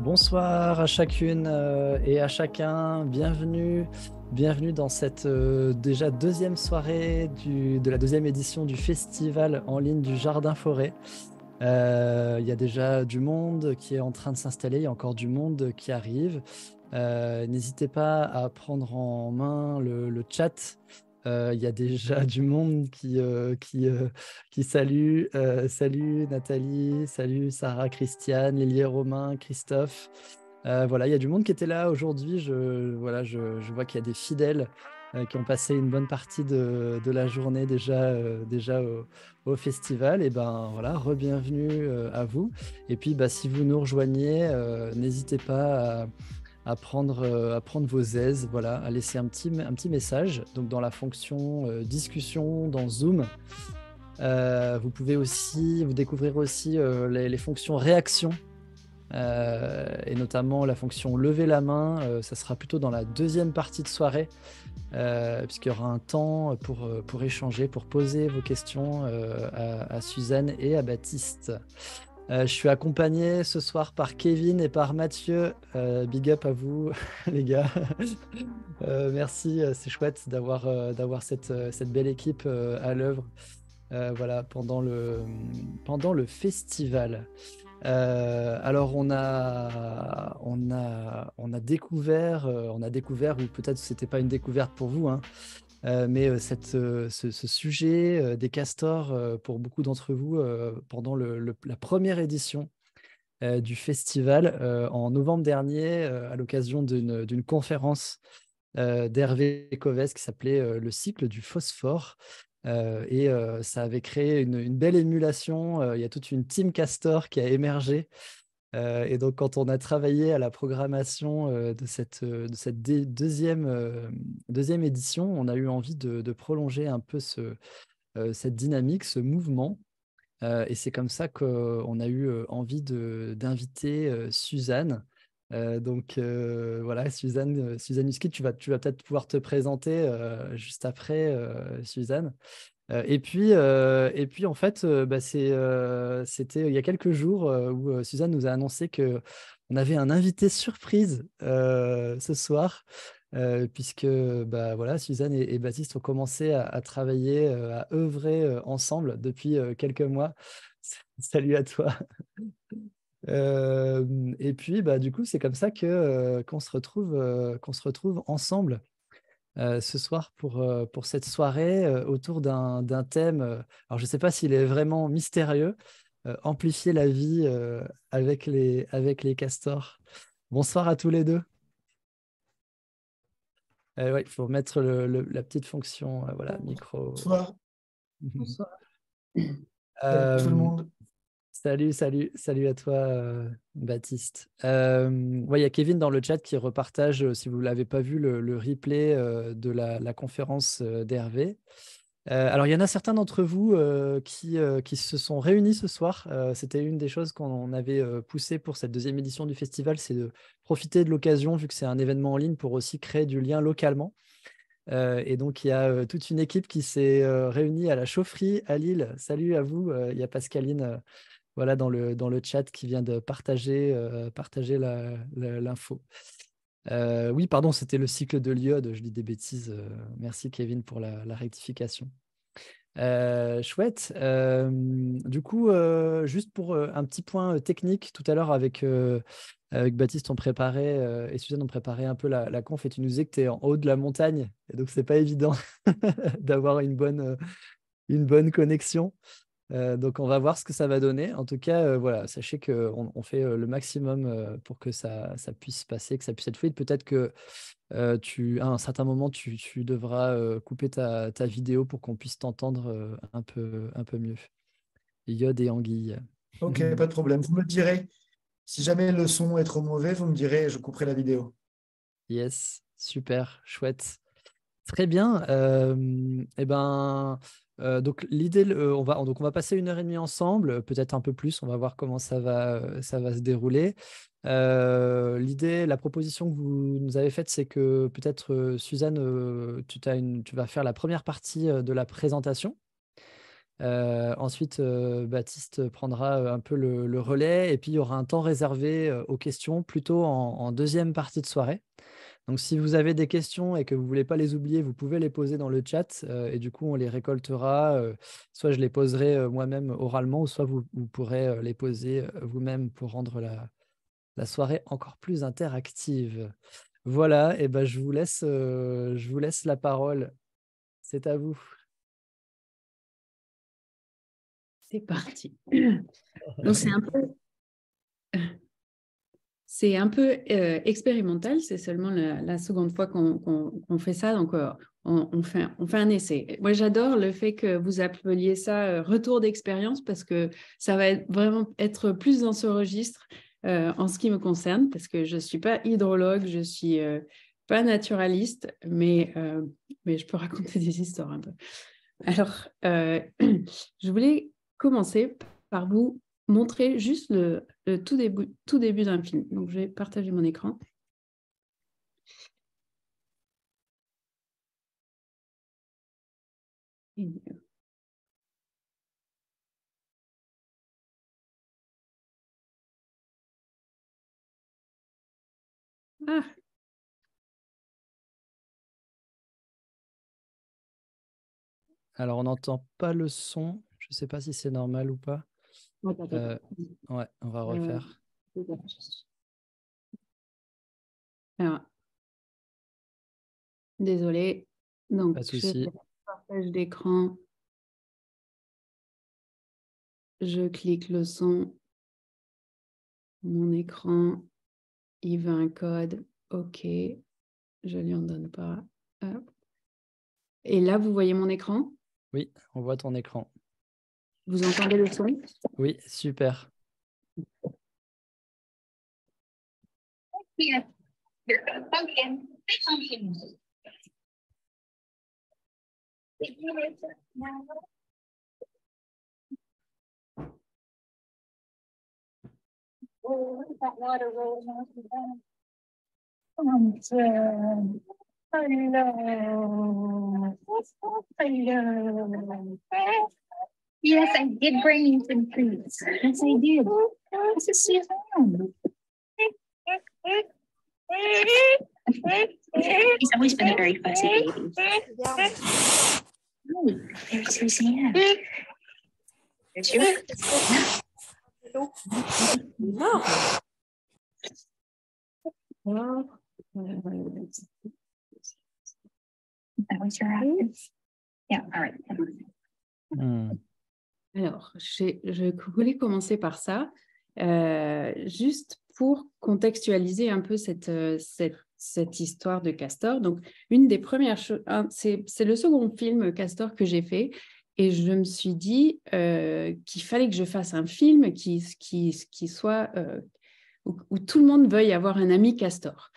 Bonsoir à chacune euh, et à chacun, bienvenue, bienvenue dans cette euh, déjà deuxième soirée de la deuxième édition du festival en ligne du Jardin Forêt. Euh, il y a déjà du monde qui est en train de s'installer, il y a encore du monde qui arrive. N'hésitez pas à prendre en main le chat il y a déjà du monde qui, qui, qui salue. salut Nathalie, salut Sarah, Christiane, Lilier Romain, Christophe. voilà, il y a du monde qui était là aujourd'hui. Je, voilà, je, je vois qu'il y a des fidèles qui ont passé une bonne partie de, de la journée déjà, déjà au, au, festival. Et ben voilà, re-bienvenue à vous. Et puis, bah, si vous nous rejoignez, n'hésitez pas à euh, à prendre vos aises, voilà, à laisser un petit, message. Donc dans la fonction euh, discussion dans Zoom, euh, vous pouvez aussi, vous découvrir aussi les, fonctions réaction et notamment la fonction lever la main. ça sera plutôt dans la deuxième partie de soirée, puisqu'il y aura un temps pour, échanger, pour poser vos questions à, Suzanne et à Baptiste. Euh, je suis accompagné ce soir par Kevin et par Mathieu. Euh, big up à vous, les gars. Euh, merci, c'est chouette d'avoir d'avoir cette, cette, belle équipe à l'œuvre. voilà, pendant le, pendant le festival. alors on a, on a, on a découvert, on a découvert, ou peut-être c'était pas une découverte pour vous, hein, euh, mais euh, euh, ce, sujet des castors, pour beaucoup d'entre vous, pendant la première édition du festival, en novembre dernier, à l'occasion d'une conférence d'Hervé Coves qui s'appelait Le cycle du phosphore. et ça avait créé une belle émulation. Il y a toute une team castor qui a émergé euh, et donc, quand on a travaillé à la programmation euh, de cette, euh, deuxième, deuxième édition, on a eu envie de, prolonger un peu ce, cette dynamique, ce mouvement. et c'est comme ça qu'on a eu envie d'inviter Suzanne. donc voilà, Suzanne, Suzanne Husky, tu vas peut-être pouvoir te présenter juste après, Suzanne. Euh, et puis, euh, et puis en fait, euh, bah, c'était il y a quelques jours où Suzanne nous a annoncé que on avait un invité surprise ce soir. puisque bah, voilà, Suzanne et, Baptiste ont commencé à, travailler, à œuvrer ensemble depuis quelques mois. Salut à toi. et puis, bah, du coup, c'est comme ça que qu'on se retrouve, qu'on se retrouve ensemble euh, ce soir pour, euh, pour cette soirée euh, autour d'un thème. alors, je ne sais pas s'il est vraiment mystérieux. amplifier la vie avec, les, avec les castors. Bonsoir à tous les deux. il faut mettre la petite fonction, voilà, micro. Bonsoir. Bonsoir. tout le monde. Salut, salut, salut à toi, euh, Baptiste. Euh, il y a Kevin dans le chat qui repartage, euh, si vous ne l'avez pas vu, le, replay de la, conférence d'Hervé. alors, il y en a certains d'entre vous qui, se sont réunis ce soir. C'était une des choses qu'on avait poussé pour cette deuxième édition du festival, c'est de profiter de l'occasion, vu que c'est un événement en ligne, pour aussi créer du lien localement. et donc, il y a toute une équipe qui s'est réunie à la chaufferie à Lille. Salut à vous. Il y a Pascaline voilà, dans, le, chat qui vient de partager, euh, l'info. Euh, oui, pardon, c'était le cycle de l'iode, je dis des bêtises. Euh, merci Kevin pour la, rectification. chouette. du coup, juste pour un petit point technique, tout à l'heure avec, avec Baptiste, on préparait et Suzanne, on préparait un peu la, conf et tu nous disais que tu es en haut de la montagne et donc c'est pas évident d'avoir une bonne connexion. Euh, donc on va voir ce que ça va donner. En tout cas, euh, voilà, sachez qu'on on fait euh, le maximum pour que ça, ça, puisse passer, que ça puisse être fluide. Peut-être que tu, à un certain moment, tu, tu devras couper ta, ta, vidéo pour qu'on puisse t'entendre un, peu, un peu mieux. Yod et anguille. Ok, pas de problème. Vous me direz, si jamais le son est trop mauvais, vous me direz, je couperai la vidéo. Yes, super, chouette. Très bien. eh ben, euh, donc l'idée, euh, on va donc on va passer une heure et demie ensemble, peut-être un peu plus. On va voir comment ça va ça va se dérouler. Euh, l'idée, la proposition que vous nous avez faite, c'est que peut-être Suzanne, tu, as une, tu vas faire la première partie de la présentation. ensuite, Baptiste prendra un peu le, relais et puis il y aura un temps réservé aux questions plutôt en, deuxième partie de soirée. Donc, si vous avez des questions et que vous ne voulez pas les oublier, vous pouvez les poser dans le chat et du coup, on les récoltera. soit je les poserai moi-même oralement, soit vous, pourrez les poser vous-même pour rendre la, la, soirée encore plus interactive. Voilà, et ben, je, vous laisse, je vous laisse la parole. C'est à vous. C'est parti. C'est un peu c'est un peu euh, expérimental, c'est seulement la, seconde fois qu'on fait ça, donc euh, on, fait, un essai. Moi, j'adore le fait que vous appeliez ça euh, retour d'expérience parce que ça va vraiment être plus dans ce registre en ce qui me concerne, parce que je ne suis pas hydrologue, je ne suis pas naturaliste, mais, mais je peux raconter des histoires un peu. Alors, je voulais commencer par vous montrer juste le, tout début, tout début d'un film. Donc, je vais partager mon écran. Ah. Alors, on n'entend pas le son. Je ne sais pas si c'est normal ou pas. Euh, ouais, on va refaire. Alors, désolé. Donc, Pas de souci. partage d'écran. Je clique le son. Mon écran. Il veut un code. OK. Je lui en donne pas. Et là, vous voyez mon écran? Oui, on voit ton écran. Vous entendez le son? Oui, super. Yes, I did bring you some treats. Yes, I did. This is your home. He's always been a very fussy baby. Oh, there's Suzanne. There's you. No. That was your office? Yeah, all right. Hmm. Alors, je voulais commencer par ça, euh, juste pour contextualiser un peu euh, cette, cette, histoire de Castor. Donc, une des premières choses, c'est le second film Castor que j'ai fait. Et je me suis dit euh, qu'il fallait que je fasse un film qui, qui, qui soit où, tout le monde veuille avoir un ami Castor.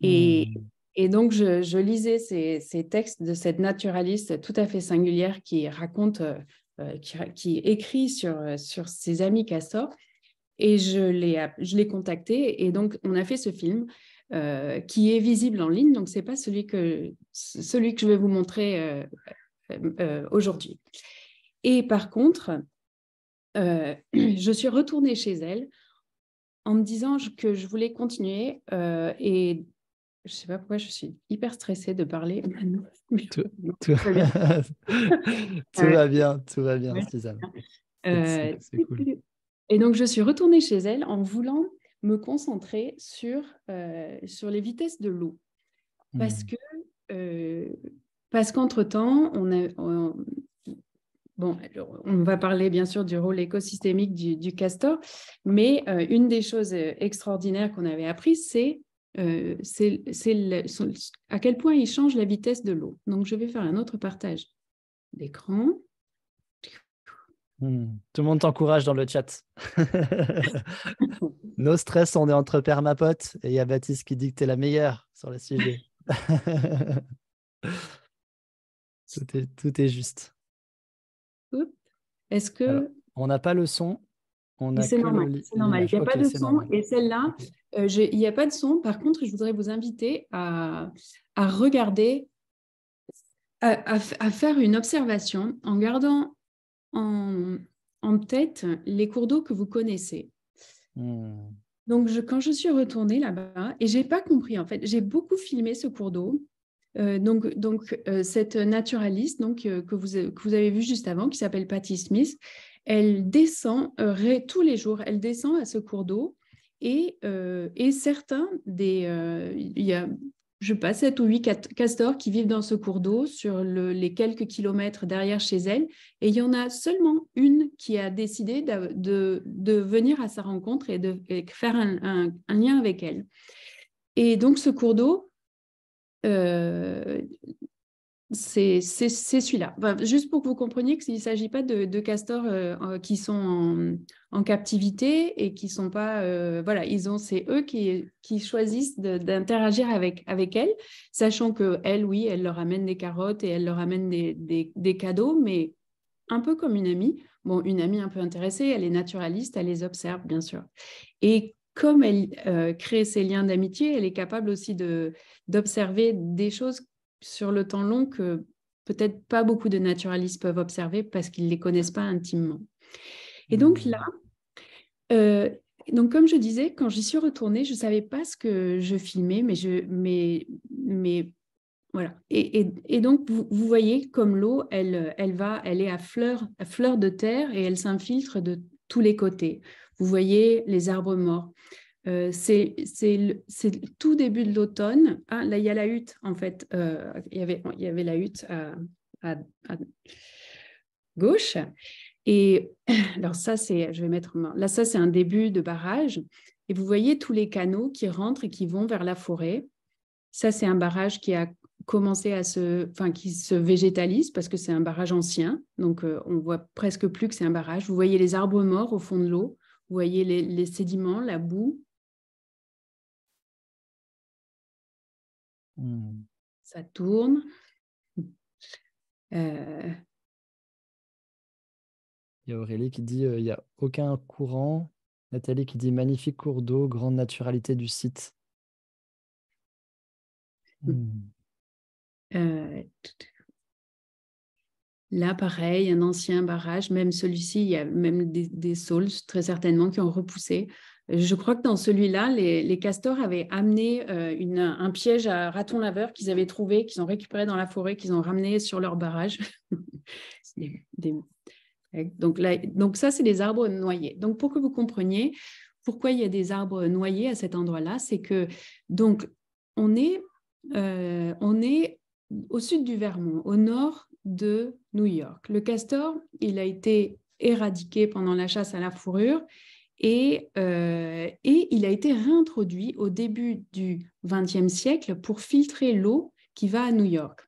Et, mmh. et donc, je, lisais ces, ces, textes de cette naturaliste tout à fait singulière qui raconte euh, qui, écrit sur, euh, sur ses amis castors. Et je l'ai contacté. Et donc, on a fait ce film euh, qui est visible en ligne. Donc, ce n'est pas celui que, celui que je vais vous montrer aujourd'hui. Et par contre, je suis retournée chez elle en me disant que je voulais continuer et je ne sais pas pourquoi je suis hyper stressée de parler maintenant. Tout, va bien, tout va bien, tout va bien, Suzanne. Euh, cool. Et donc, je suis retournée chez elle en voulant me concentrer sur, euh, sur les vitesses de l'eau. Parce hmm. que euh, parce qu'entre-temps, on a, bon, on va parler bien sûr du rôle écosystémique du, du castor, mais une des choses extraordinaires qu'on avait apprises, c'est euh, c'est à quel point il change la vitesse de l'eau. Donc, je vais faire un autre partage d'écran. Hmm. Tout le monde t'encourage dans le chat. Nos stress, on est entre permapotes et il y a Baptiste qui dit que tu es la meilleure sur le sujet. tout, est, tout est juste. Est-ce que. on n'a pas le son. C'est normal, normal. Il n'y a pas de son. Et celle-là, euh, il n'y a pas de son. Par contre, je voudrais vous inviter à, regarder, à, faire une observation en gardant en, en tête les cours d'eau que vous connaissez. Hmm. Donc, je, quand je suis retournée là-bas, et j'ai pas compris en fait, j'ai beaucoup filmé ce cours d'eau. Euh, donc, donc euh, cette naturaliste donc, euh, que, vous, que vous avez vue juste avant, qui s'appelle Patty Smith, elle descend tous les jours, elle descend à ce cours d'eau et, et certains des... Il y a je passe 7 ou 8 castors qui vivent dans ce cours d'eau sur les quelques kilomètres derrière chez elle. Et il y en a seulement une qui a décidé de, de, venir à sa rencontre et de faire un, lien avec elle. Et donc ce cours d'eau, euh, c'est celui-là. juste pour que vous compreniez qu'il ne s'agit pas de, castors euh, qui sont en, captivité et qui sont pas, euh, voilà, ils ont, c'est eux qui, qui choisissent d'interagir avec, avec elle, sachant que elle, oui, elle leur amène des carottes et elle leur amène des, des, cadeaux, mais un peu comme une amie. Bon, une amie un peu intéressée, elle est naturaliste, elle les observe, bien sûr. Et comme elle euh, crée ces liens d'amitié, elle est capable aussi d'observer des choses sur le temps long que peut-être pas beaucoup de naturalistes peuvent observer parce qu'ils ne les connaissent pas intimement. Et donc hmm. là, euh, donc comme je disais, quand j'y suis retournée, je ne savais pas ce que je filmais, mais, je, mais, mais voilà. Et, et, donc, vous, voyez comme l'eau, elle, elle, va, elle est à fleur, à fleur de terre et elle s'infiltre de tous les côtés. Vous voyez les arbres morts. Euh, c'est tout début de l'automne. Ah, là, il y a la hutte, en fait. Euh, il, y avait, il y avait la hutte à, gauche. Et alors ça, c'est, je vais mettre, là, ça, c'est un début de barrage. Et vous voyez tous les canaux qui rentrent et qui vont vers la forêt. Ça, c'est un barrage qui a commencé à se, enfin, qui se végétalise parce que c'est un barrage ancien. Donc, euh, on voit presque plus que c'est un barrage. Vous voyez les arbres morts au fond de l'eau. Vous voyez les, sédiments, la boue. Hmm. Ça tourne. Euh, il y a Aurélie qui dit euh, il n'y a aucun courant. Nathalie qui dit magnifique cours d'eau, grande naturalité du site. Hmm. Euh, là, pareil, un ancien barrage, même celui-ci, il y a même des, des saules très certainement qui ont repoussé. Je crois que dans celui-là, les, castors avaient amené euh, un piège à raton laveur qu'ils avaient trouvé, qu'ils ont récupéré dans la forêt, qu'ils ont ramené sur leur barrage. donc, ça, c'est des arbres noyés. Donc pour que vous compreniez pourquoi il y a des arbres noyés à cet endroit-là, c'est que donc on est, euh, on est au sud du Vermont, au nord de New York. Le castor, il a été éradiqué pendant la chasse à la fourrure euh, et, il a été réintroduit au début du XXe siècle pour filtrer l'eau qui va à New York.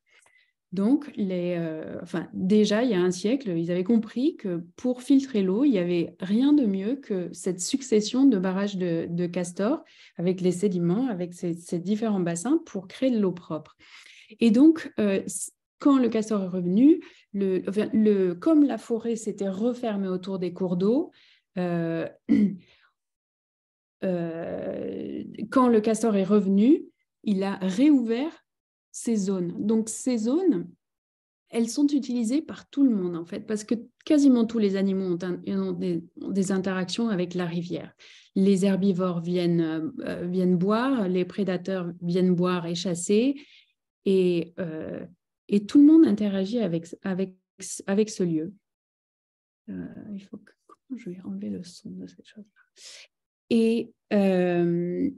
Donc, euh, déjà, il y a un siècle, ils avaient compris que pour filtrer l'eau, il n'y avait rien de mieux que cette succession de barrages de, de castors avec les sédiments, avec ces, différents bassins pour créer de l'eau propre. Et donc, euh, quand le castor est revenu, comme la forêt s'était refermée autour des cours d'eau, euh, euh, quand le castor est revenu, il a réouvert ces zones. Donc ces zones, elles sont utilisées par tout le monde en fait, parce que quasiment tous les animaux ont, des, interactions avec la rivière. Les herbivores viennent, euh, viennent boire, les prédateurs viennent boire et chasser, et, tout le monde interagit avec ce lieu. Il faut que je vais enlever le son de cette chose-là? Et, euh,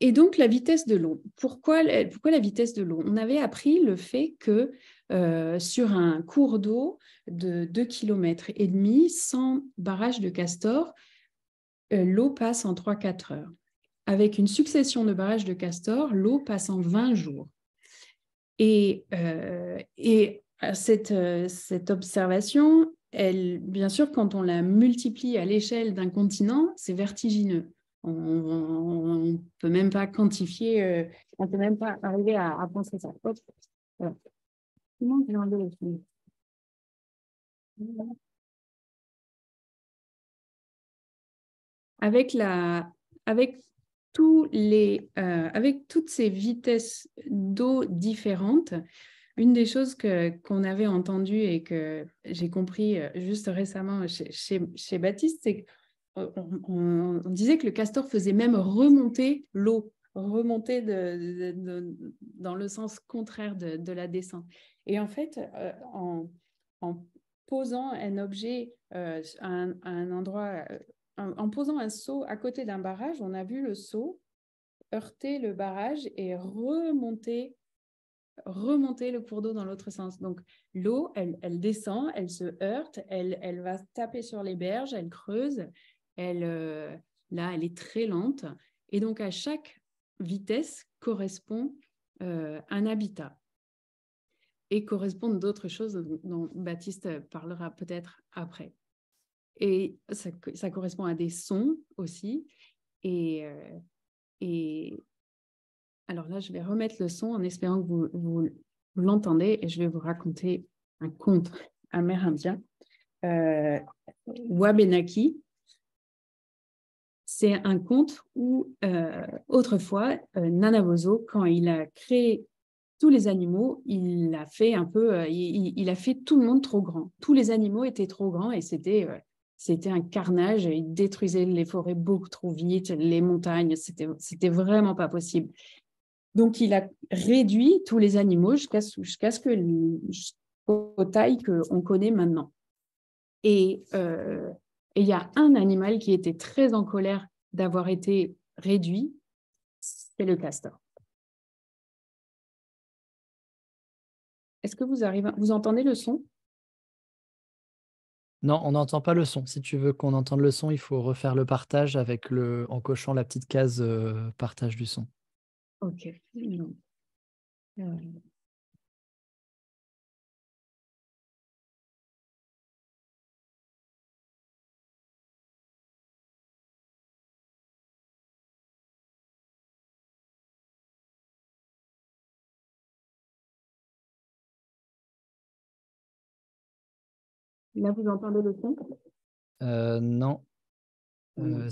et donc, la vitesse de l'eau. Pourquoi, la vitesse de l'eau On avait appris le fait que euh, sur un cours d'eau de 2 km et demi, sans barrage de castor, euh, l'eau passe en 3-4 heures. Avec une succession de barrages de castor, l'eau passe en 20 jours. Et, et cette, cette observation, bien sûr, quand on la multiplie à l'échelle d'un continent, c'est vertigineux. On ne peut même pas quantifier, euh, on ne peut même pas arriver à, penser ça. Avec, la, avec, tous les, euh, avec toutes ces vitesses d'eau différentes, une des choses que, qu'on avait entendues et que j'ai compris euh, juste récemment chez, chez, Baptiste, c'est qu'on on, on disait que le castor faisait même remonter l'eau, remonter dans le sens contraire de, la descente. Et en fait, euh, en, posant un objet euh, à, un, endroit, euh, en, en, posant un seau à côté d'un barrage, on a vu le seau heurter le barrage et remonter remonter le cours d'eau dans l'autre sens. Donc, l'eau, elle, descend, elle se heurte, elle, elle, va taper sur les berges, elle creuse, elle, euh, là, elle est très lente. Et donc, à chaque vitesse correspond euh, un habitat. Et correspondent d'autres choses dont Baptiste parlera peut-être après. Et ça, ça, correspond à des sons aussi. Et, euh, et, alors là, je vais remettre le son en espérant que vous, l'entendez et je vais vous raconter un conte amérindien. Euh, Wabenaki, c'est un conte où euh, autrefois, euh, Nanabozo, quand il a créé tous les animaux, il a fait un peu, euh, il, a fait tout le monde trop grand. Tous les animaux étaient trop grands et c'était euh, c'était un carnage. Il détruisait les forêts beaucoup trop vite, les montagnes, c'était c'était vraiment pas possible. Donc, il a réduit tous les animaux jusqu'à ce que jusqu'aux tailles qu'on connaît maintenant. Et euh, il y a un animal qui était très en colère d'avoir été réduit, c'est le castor. Est-ce que vous arrivez, vous entendez le son? Non, on n'entend pas le son. Si tu veux qu'on entende le son, il faut refaire le partage avec le, en cochant la petite case euh, partage du son. Ok. Non. Euh... Là, vous entendez le son? Euh, Non. Euh,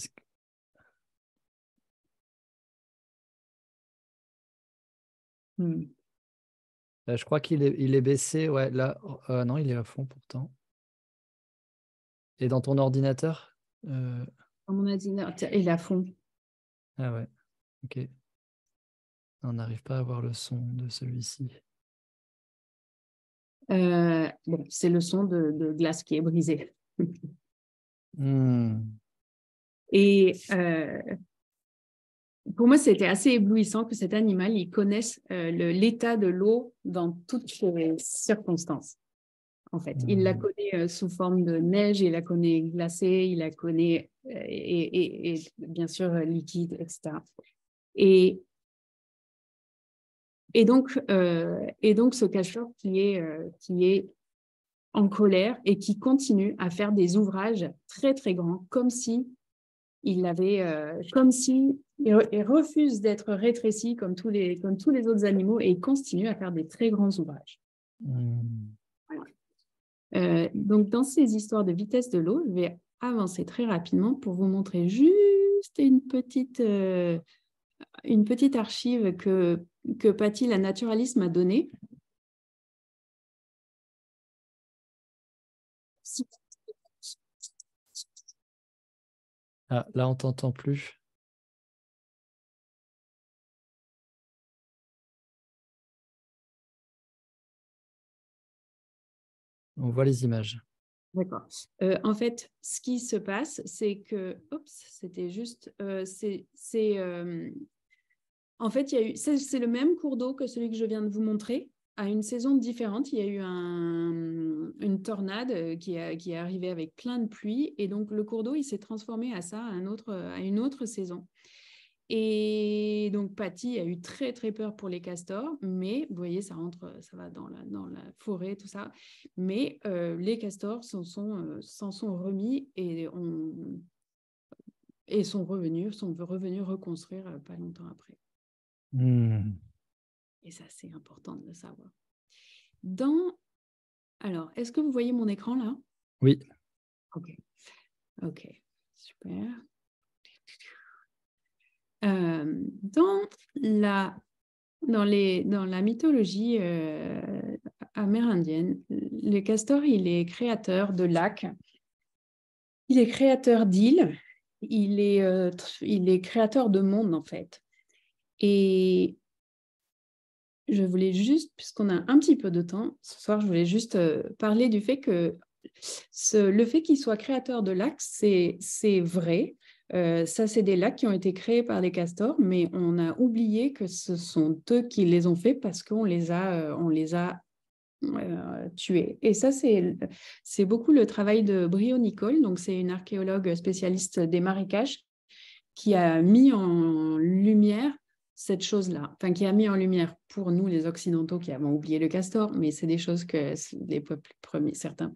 Hmm. Je crois qu'il est, il est baissé. Ouais, là, euh, non, il est à fond pourtant. Et dans ton ordinateur euh... Dans mon ordinateur, il est à fond. Ah ouais, ok. On n'arrive pas à avoir le son de celui-ci. Euh, bon, c'est le son de, de, glace qui est brisée. mmh. Et pour moi, c'était assez éblouissant que cet animal, il connaisse euh, l'état de l'eau dans toutes les circonstances. En fait, mmh. il la connaît euh, sous forme de neige, il la connaît glacée, il la connaît euh, et, et, et, bien sûr liquide, etc. Et, et donc, et donc, ce cacheur qui est qui est en colère et qui continue à faire des ouvrages très très grands, comme si il avait, euh, comme si il, refuse d'être rétréci comme tous les comme tous les autres animaux et il continue à faire des très grands ouvrages. Mmh. Voilà. Euh, donc dans ces histoires de vitesse de l'eau, je vais avancer très rapidement pour vous montrer juste une petite euh, une petite archive que que Patty la naturaliste m'a donnée. Ah, là, on t'entend plus. On voit les images. D'accord. Euh, en fait, ce qui se passe, c'est que, oups, c'était juste, euh, euh, en fait, c'est le même cours d'eau que celui que je viens de vous montrer, à une saison différente, il y a eu un, une tornade qui, a, est arrivée avec plein de pluie et donc le cours d'eau il s'est transformé à ça à, une autre saison. Et donc Patty a eu très très peur pour les castors, mais vous voyez ça rentre, ça va dans la, forêt tout ça. Mais euh, les castors s'en sont, euh, remis et on, et sont revenus, sont revenus reconstruire euh, pas longtemps après. Mmh. Et ça, c'est important de le savoir. Dans... Alors, est-ce que vous voyez mon écran là? Oui. Ok. Ok, super. Euh, dans, la, dans, les, dans la mythologie euh, amérindienne, le castor, il est créateur de lacs, il est créateur d'îles, il, est, euh, il est créateur de monde en fait. Et je voulais juste, puisqu'on a un petit peu de temps ce soir, je voulais juste euh, parler du fait que le fait qu'il soit créateur de lacs, c'est vrai. Euh, ça, c'est des lacs qui ont été créés par des castors, mais on a oublié que ce sont eux qui les ont faits parce qu'on les a, euh, on les a tués. Et ça, c'est beaucoup le travail de Brio Nicole. Donc, c'est une archéologue spécialiste des marécages qui a mis en lumière cette chose-là, enfin qui a mis en lumière pour nous les Occidentaux qui avons oublié le castor, mais c'est des choses que les peuples premiers, certaines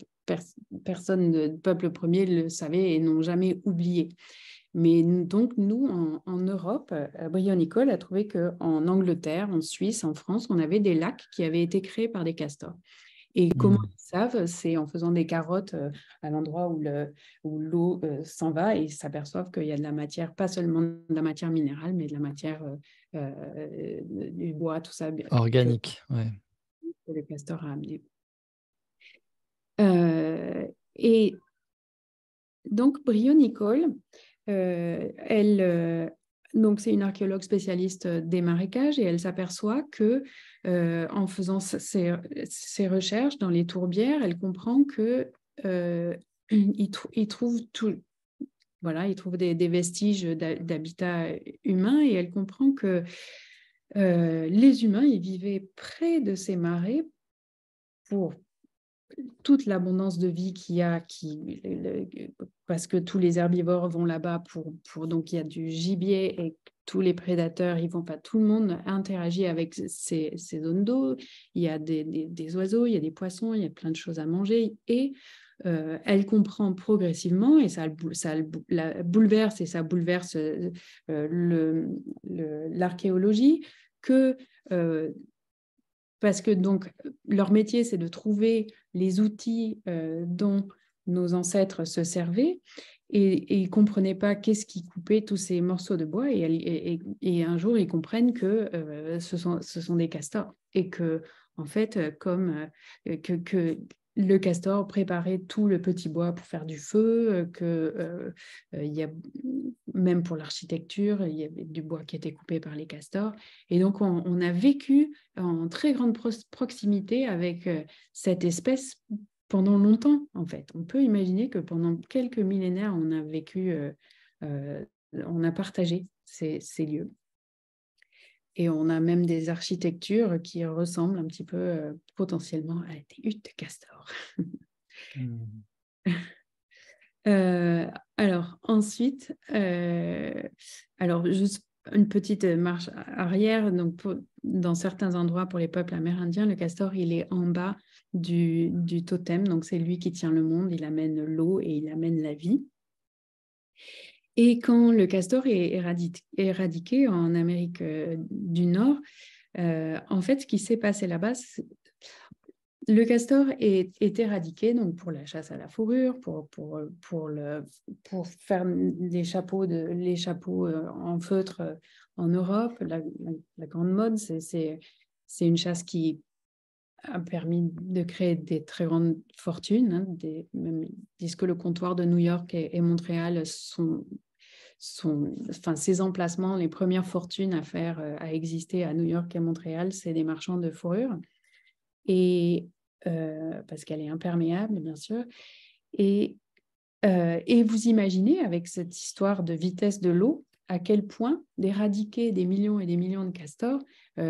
personnes de peuples premiers le savaient et n'ont jamais oublié. Mais donc, nous, en, Europe, euh, Brion Nicole a trouvé qu'en Angleterre, en Suisse, en France, on avait des lacs qui avaient été créés par des castors. Et comment mmh. ils savent C'est en faisant des carottes euh, à l'endroit où l'eau euh, s'en va et ils s'aperçoivent qu'il y a de la matière, pas seulement de la matière minérale, mais de la matière du bois, tout ça. Organique, oui. Que le castor a amené. et donc, Brio Nicole, euh, elle, euh, donc c'est une archéologue spécialiste des marécages et elle s'aperçoit que euh, en faisant ses, recherches dans les tourbières, elle comprend que il, trouve voilà, des, vestiges d'habitat humain et elle comprend que les humains ils vivaient près de ces marais pour toute l'abondance de vie qu'il y a, parce que tous les herbivores vont là-bas pour, donc il y a du gibier et tous les prédateurs, ils vont tout le monde interagit avec ces, zones d'eau, il y a des, oiseaux, il y a des poissons, il y a plein de choses à manger et euh, elle comprend progressivement et ça, ça la bouleverse et ça bouleverse euh, l'archéologie que euh, parce que donc leur métier, c'est de trouver les outils euh, dont nos ancêtres se servaient. Et, ils ne comprenaient pas qu'est-ce qui coupait tous ces morceaux de bois. Et, un jour ils comprennent que euh, ce, sont, ce sont des castors. Et que en fait comme euh, que, que le castor préparait tout le petit bois pour faire du feu, euh, euh, euh, il y a même pour l'architecture, il y avait du bois qui était coupé par les castors. Et donc on, a vécu en très grande proximité avec cette espèce pendant longtemps, en fait. On peut imaginer que pendant quelques millénaires, on a vécu, on a partagé ces lieux. Et on a même des architectures qui ressemblent un petit peu euh, potentiellement à des huttes de castor. Mmh. Euh, alors ensuite, euh, alors juste une petite marche arrière. Donc dans certains endroits pour les peuples amérindiens, le castor il est en bas du, du totem. Donc c'est lui qui tient le monde. Il amène l'eau et il amène la vie. Et quand le castor est éradiqué, en Amérique euh, du Nord, euh, en fait, ce qui s'est passé là-bas, le castor est, éradiqué donc pour la chasse à la fourrure, pour, pour, pour, le, pour faire des chapeaux, de, les chapeaux euh, en feutre en Europe. La, grande mode, c'est une chasse qui a permis de créer des très grandes fortunes. Hein, des, même, disent que le comptoir de New York et Montréal sont enfin, ces emplacements, les premières fortunes à faire, euh, à exister à New York et à Montréal, c'est des marchands de fourrure. Et euh, parce qu'elle est imperméable, bien sûr. Euh, et vous imaginez, avec cette histoire de vitesse de l'eau, à quel point d'éradiquer des millions et des millions de castors,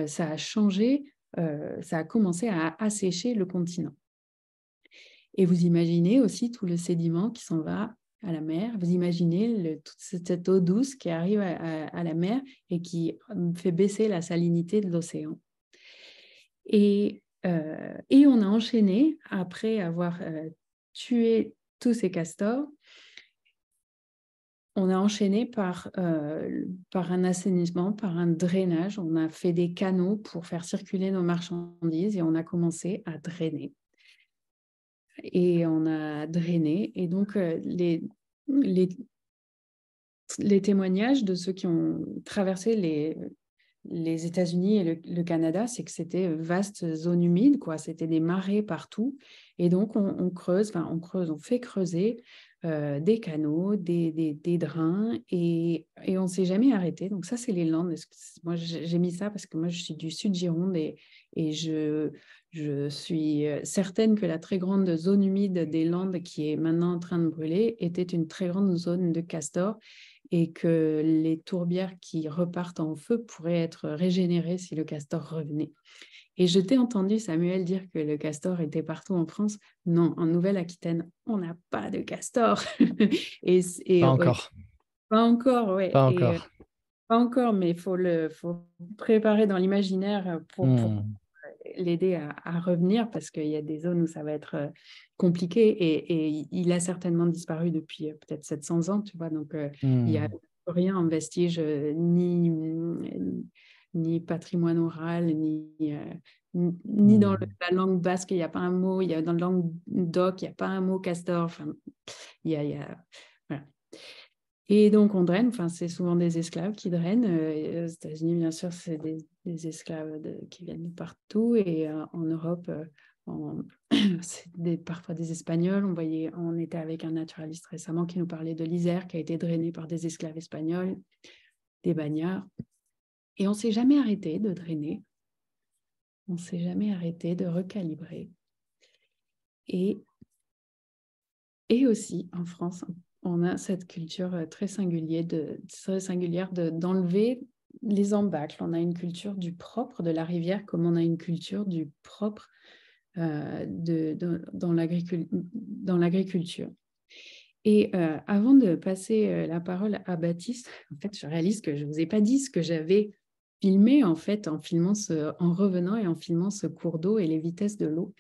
ça a changé, ça a commencé à assécher le continent. Et vous imaginez aussi tout le sédiment qui s'en va à la mer. Vous imaginez toute cette eau douce qui arrive à, la mer et qui euh, fait baisser la salinité de l'océan. Et, euh, on a enchaîné, après avoir euh, tué tous ces castors, on a enchaîné par, par un assainissement, par un drainage. On a fait des canaux pour faire circuler nos marchandises et on a commencé à drainer et on a drainé. Et donc, euh, les, les, témoignages de ceux qui ont traversé les, les États-Unis et le, Canada, c'est que c'était vaste zone humide, quoi. C'était des marais partout. Et donc, on, creuse, enfin, on creuse, on fait creuser euh, des canaux, des, des, drains, et, et on ne s'est jamais arrêté. Donc, ça, c'est les Landes. Moi, j'ai mis ça parce que moi, je suis du sud Gironde et, et je, je suis certaine que la très grande zone humide des Landes, qui est maintenant en train de brûler, était une très grande zone de castors et que les tourbières qui repartent en feu pourraient être régénérées si le castor revenait. Et je t'ai entendu, Samuel, dire que le castor était partout en France. Non, en Nouvelle-Aquitaine, on n'a pas de castor. et, pas encore. pas encore, oui. Pas encore. Euh, pas encore, mais il faut le faut préparer dans l'imaginaire pour, hmm l'aider à, revenir parce qu'il y a des zones où ça va être euh, compliqué et, il a certainement disparu depuis euh, peut-être 700 ans, tu vois. Donc, euh, il n'y a mmh. rien en vestige, ni, ni patrimoine oral, ni, ni dans mmh. la langue basque, il n'y a pas un mot, il y a, dans la langue doc, il n'y a pas un mot castor. Enfin, il y a, il y a voilà. Et donc, on draine, enfin, c'est souvent des esclaves qui drainent. Euh, aux États-Unis, bien sûr, c'est des, esclaves qui viennent de partout. Et euh, en Europe, euh, c'est parfois des Espagnols. On, voyait, on était avec un naturaliste récemment qui nous parlait de l'Isère qui a été drainé par des esclaves espagnols, des bagnards. Et on ne s'est jamais arrêté de drainer. On ne s'est jamais arrêté de recalibrer. Et, et aussi, en France, on a cette culture euh, très, singulière de, très singulière d'enlever les embâcles. On a une culture du propre de la rivière comme on a une culture du propre euh, de, dans l'agriculture. Et euh, avant de passer la parole à Baptiste, en fait, je réalise que je ne vous ai pas dit ce que j'avais filmé en fait en filmant ce, en revenant et en filmant ce cours d'eau et les vitesses de l'eau.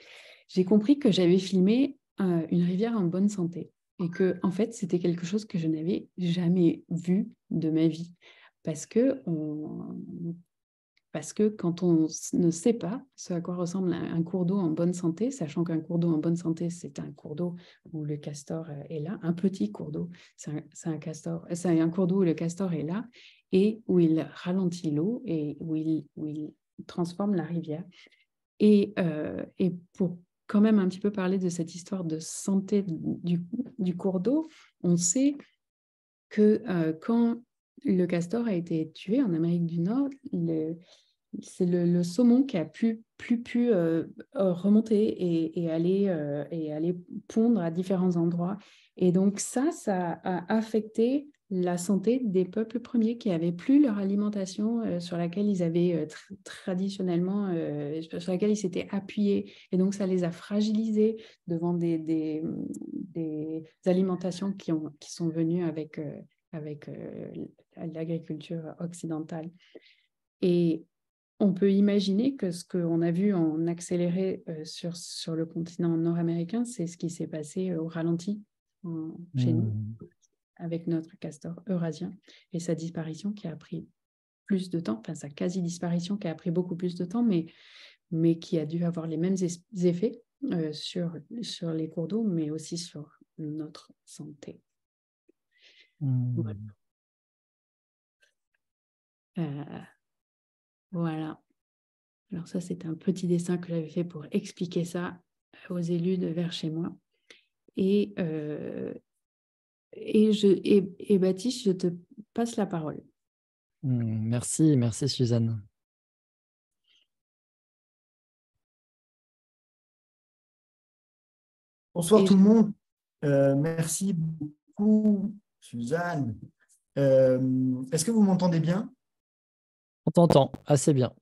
J'ai compris que j'avais filmé une rivière en bonne santé et que en fait c'était quelque chose que je n'avais jamais vu de ma vie parce que parce que quand on ne sait pas ce à quoi ressemble un, cours d'eau en bonne santé, sachant qu'un cours d'eau en bonne santé, c'est un cours d'eau où le castor euh, est là, un petit cours d'eau, c'est un, castor, c'est un cours d'eau où le castor est là et où il ralentit l'eau et où il, où il transforme la rivière. Et, euh, et pour quand même un petit peu parler de cette histoire de santé du, du cours d'eau, on sait que euh, quand le castor a été tué en Amérique du Nord, c'est le, saumon qui a pu, plus pu euh, remonter et, et aller, euh, et aller pondre à différents endroits. Et donc ça, ça a affecté la santé des peuples premiers qui n'avaient plus leur alimentation euh, sur laquelle ils avaient euh, traditionnellement, euh, sur laquelle ils s'étaient appuyés. Et donc, ça les a fragilisés devant des, alimentations qui sont venues avec, avec l'agriculture occidentale. Et on peut imaginer que ce qu'on a vu en accéléré sur, sur le continent nord-américain, c'est ce qui s'est passé au ralenti chez nous mmh avec notre castor eurasien et sa disparition qui a pris plus de temps, enfin sa quasi-disparition qui a pris beaucoup plus de temps, mais, mais qui a dû avoir les mêmes effets euh, sur, sur les cours d'eau, mais aussi sur notre santé. Mmh. Euh, voilà. Alors ça, c'est un petit dessin que j'avais fait pour expliquer ça aux élus de vers chez moi. Et, euh, et, je, et, Baptiste, je te passe la parole. Hmm, merci, merci Suzanne. Bonsoir tout le monde. Euh, merci beaucoup, Suzanne. Euh, est-ce que vous m'entendez bien? On t'entend assez bien.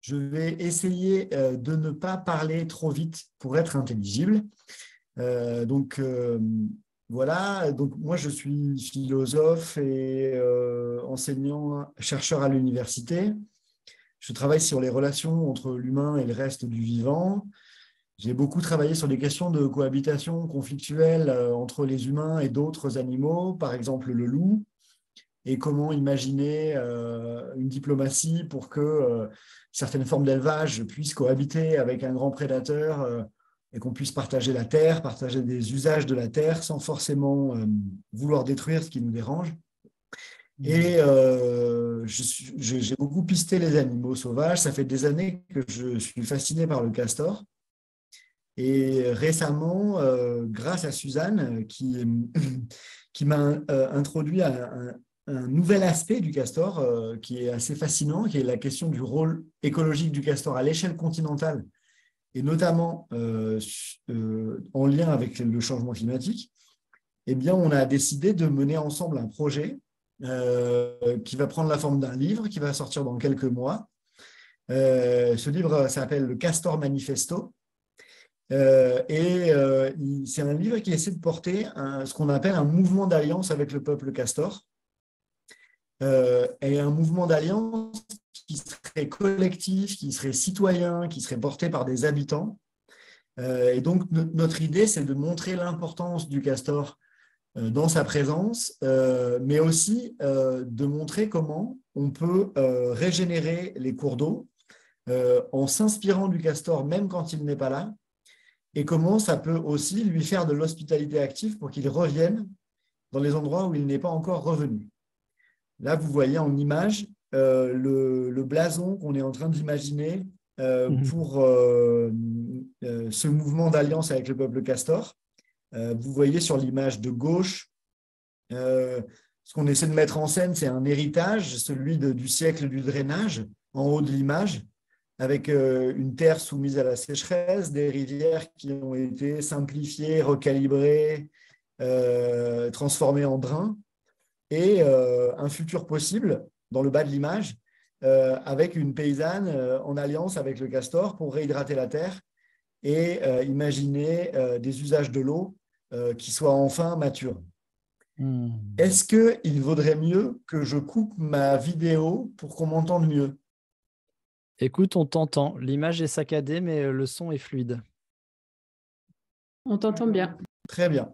Je vais essayer euh, de ne pas parler trop vite pour être intelligible. Euh, donc euh, voilà, donc moi je suis philosophe et enseignant, chercheur à l'université. Je travaille sur les relations entre l'humain et le reste du vivant. J'ai beaucoup travaillé sur des questions de cohabitation conflictuelle entre les humains et d'autres animaux, par exemple le loup, et comment imaginer une diplomatie pour que certaines formes d'élevage puissent cohabiter avec un grand prédateur euh, et qu'on puisse partager la terre, partager des usages de la terre sans forcément euh, vouloir détruire ce qui nous dérange. Et euh, suis- je- j'ai beaucoup pisté les animaux sauvages. Ça fait des années que je suis fasciné par le castor. Et récemment, euh, grâce à Suzanne, euh, qui, m'a euh, introduit à un, nouvel aspect du castor qui est assez fascinant, qui est la question du rôle écologique du castor à l'échelle continentale, et notamment en lien avec le changement climatique, eh bien, on a décidé de mener ensemble un projet qui va prendre la forme d'un livre qui va sortir dans quelques mois. Ce livre s'appelle Le Castor Manifesto. Euh, et euh, c'est un livre qui essaie de porter ce qu'on appelle un mouvement d'alliance avec le peuple castor. Euh, et un mouvement d'alliance qui serait collectif, qui serait citoyen, qui serait porté par des habitants. Et donc, no- notre idée, c'est de montrer l'importance du castor dans sa présence, mais aussi de montrer comment on peut régénérer les cours d'eau en s'inspirant du castor même quand il n'est pas là, et comment ça peut aussi lui faire de l'hospitalité active pour qu'il revienne dans les endroits où il n'est pas encore revenu. Là, vous voyez en image euh, le, le blason qu'on est en train d'imaginer euh, Mhm. pour euh, ce mouvement d'alliance avec le peuple castor. Vous voyez sur l'image de gauche, ce qu'on essaie de mettre en scène, c'est un héritage, celui de- du siècle du drainage, en haut de l'image, avec euh, une terre soumise à la sécheresse, des rivières qui ont été simplifiées, recalibrées, euh, transformées en drains, et euh, un futur possible, dans le bas de l'image, euh, avec une paysanne en alliance avec le castor pour réhydrater la terre et imaginer des usages de l'eau qui soient enfin matures. Hmm. Est-ce qu'il vaudrait mieux que je coupe ma vidéo pour qu'on m'entende mieux? Écoute, on t'entend. L'image est saccadée, mais euh, le son est fluide. On t'entend bien. Très bien.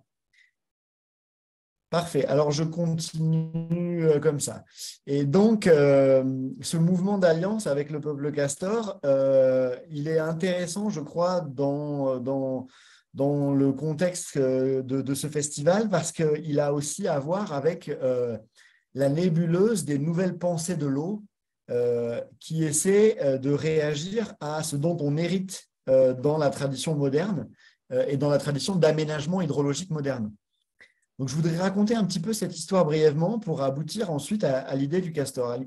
Parfait. Alors, je continue euh, comme ça. Et donc, euh, ce mouvement d'alliance avec le peuple castor, euh, il est intéressant, je crois, dans, dans, dans le contexte de, de ce festival, parce qu'il a aussi à voir avec euh, la nébuleuse des nouvelles pensées de l'eau, qui essaie euh, de réagir à ce dont on hérite euh, dans la tradition moderne euh, et dans la tradition d'aménagement hydrologique moderne. Donc, je voudrais raconter un petit peu cette histoire brièvement pour aboutir ensuite à, l'idée du castor.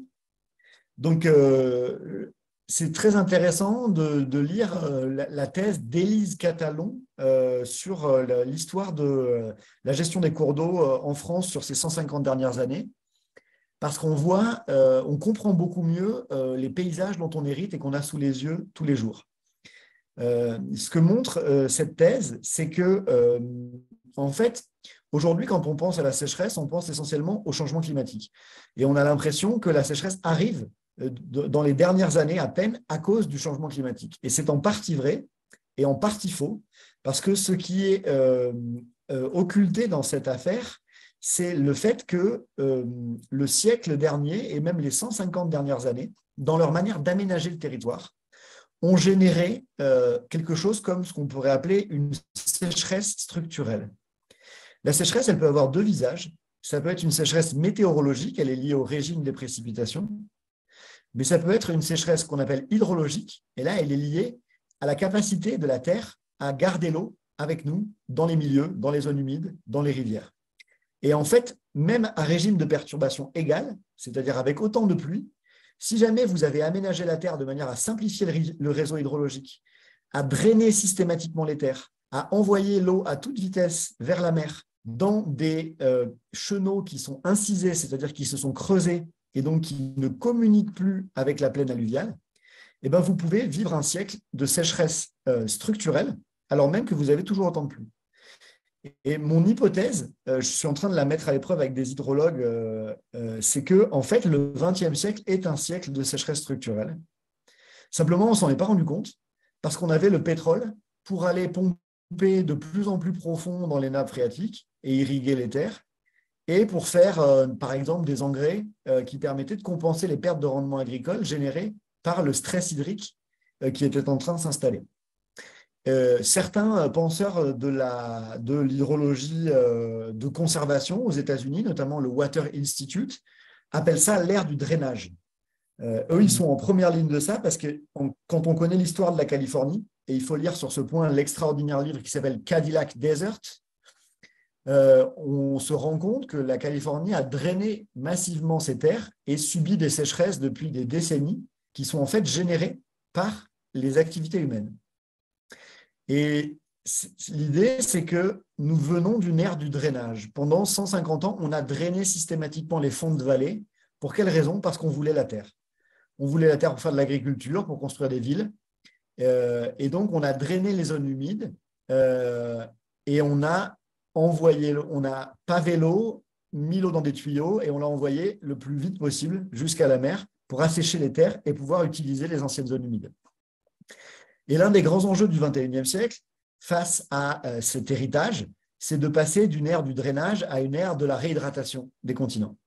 Donc, euh, c'est très intéressant de, lire euh, la, thèse d'Élise Catalon euh, sur euh, l'histoire de euh, la gestion des cours d'eau euh, en France sur ces 150 dernières années, parce qu'on voit, euh, on comprend beaucoup mieux euh, les paysages dont on hérite et qu'on a sous les yeux tous les jours. Euh, ce que montre cette thèse, c'est que, en fait, Aujourd'hui, quand on pense à la sécheresse, on pense essentiellement au changement climatique. Et on a l'impression que la sécheresse arrive dans les dernières années à peine à cause du changement climatique. Et c'est en partie vrai et en partie faux, parce que ce qui est occulté dans cette affaire, c'est le fait que euh, le siècle dernier et même les 150 dernières années, dans leur manière d'aménager le territoire, ont généré euh, quelque chose comme ce qu'on pourrait appeler une sécheresse structurelle. La sécheresse, elle peut avoir deux visages. Ça peut être une sécheresse météorologique, elle est liée au régime des précipitations, mais ça peut être une sécheresse qu'on appelle hydrologique, et là, elle est liée à la capacité de la Terre à garder l'eau avec nous dans les milieux, dans les zones humides, dans les rivières. Et en fait, même à régime de perturbation égale, c'est-à-dire avec autant de pluie, si jamais vous avez aménagé la Terre de manière à simplifier le réseau hydrologique, à drainer systématiquement les terres, à envoyer l'eau à toute vitesse vers la mer dans des euh, chenaux qui sont incisés, c'est-à-dire qui se sont creusés et donc qui ne communiquent plus avec la plaine alluviale, eh ben, vous pouvez vivre un siècle de sécheresse euh, structurelle alors même que vous avez toujours autant de pluie. Et mon hypothèse, euh, je suis en train de la mettre à l'épreuve avec des hydrologues, euh, euh, c'est que en fait, le XXe siècle est un siècle de sécheresse structurelle. Simplement, on s'en est pas rendu compte parce qu'on avait le pétrole pour aller pomper de plus en plus profond dans les nappes phréatiques et irriguer les terres, et pour faire, par exemple, des engrais qui permettaient de compenser les pertes de rendement agricole générées par le stress hydrique qui était en train de s'installer. Euh, certains euh, penseurs de la- de l'hydrologie euh, de conservation aux États-Unis, notamment le Water Institute, appellent ça l'ère du drainage. Euh, eux, ils sont en première ligne de ça parce que quand on connaît l'histoire de la Californie, et il faut lire sur ce point l'extraordinaire livre qui s'appelle Cadillac Desert, euh, on se rend compte que la Californie a drainé massivement ses terres et subit des sécheresses depuis des décennies qui sont en fait générées par les activités humaines. Et l'idée, c'est que nous venons d'une ère du drainage. Pendant 150 ans, on a drainé systématiquement les fonds de vallée. Pour quelle raison? Parce qu'on voulait la terre. On voulait la terre pour faire de l'agriculture, pour construire des villes. Euh, et donc, on a drainé les zones humides euh, et on a envoyé, on a pavé l'eau, mis l'eau dans des tuyaux et on l'a envoyé le plus vite possible jusqu'à la mer pour assécher les terres et pouvoir utiliser les anciennes zones humides. Et l'un des grands enjeux du XXIe siècle, face à euh, cet héritage, c'est de passer d'une ère du drainage à une ère de la réhydratation des continents.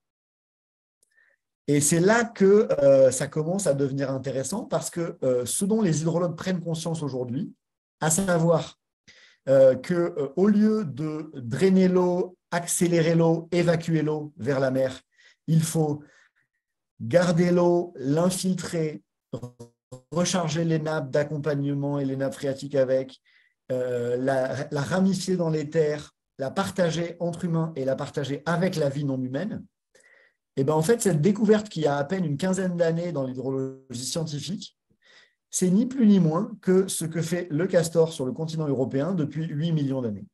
Et c'est là que euh, ça commence à devenir intéressant parce que euh, ce dont les hydrologues prennent conscience aujourd'hui, à savoir qu'au lieu de drainer l'eau, accélérer l'eau, évacuer l'eau vers la mer, il faut garder l'eau, l'infiltrer, recharger les nappes d'accompagnement et les nappes phréatiques avec, euh, la, ramifier dans les terres, la partager entre humains et la partager avec la vie non humaine, et eh ben en fait, cette découverte qui a à peine une quinzaine d'années dans l'hydrologie scientifique, c'est ni plus ni moins que ce que fait le castor sur le continent européen depuis 8 millions d'années.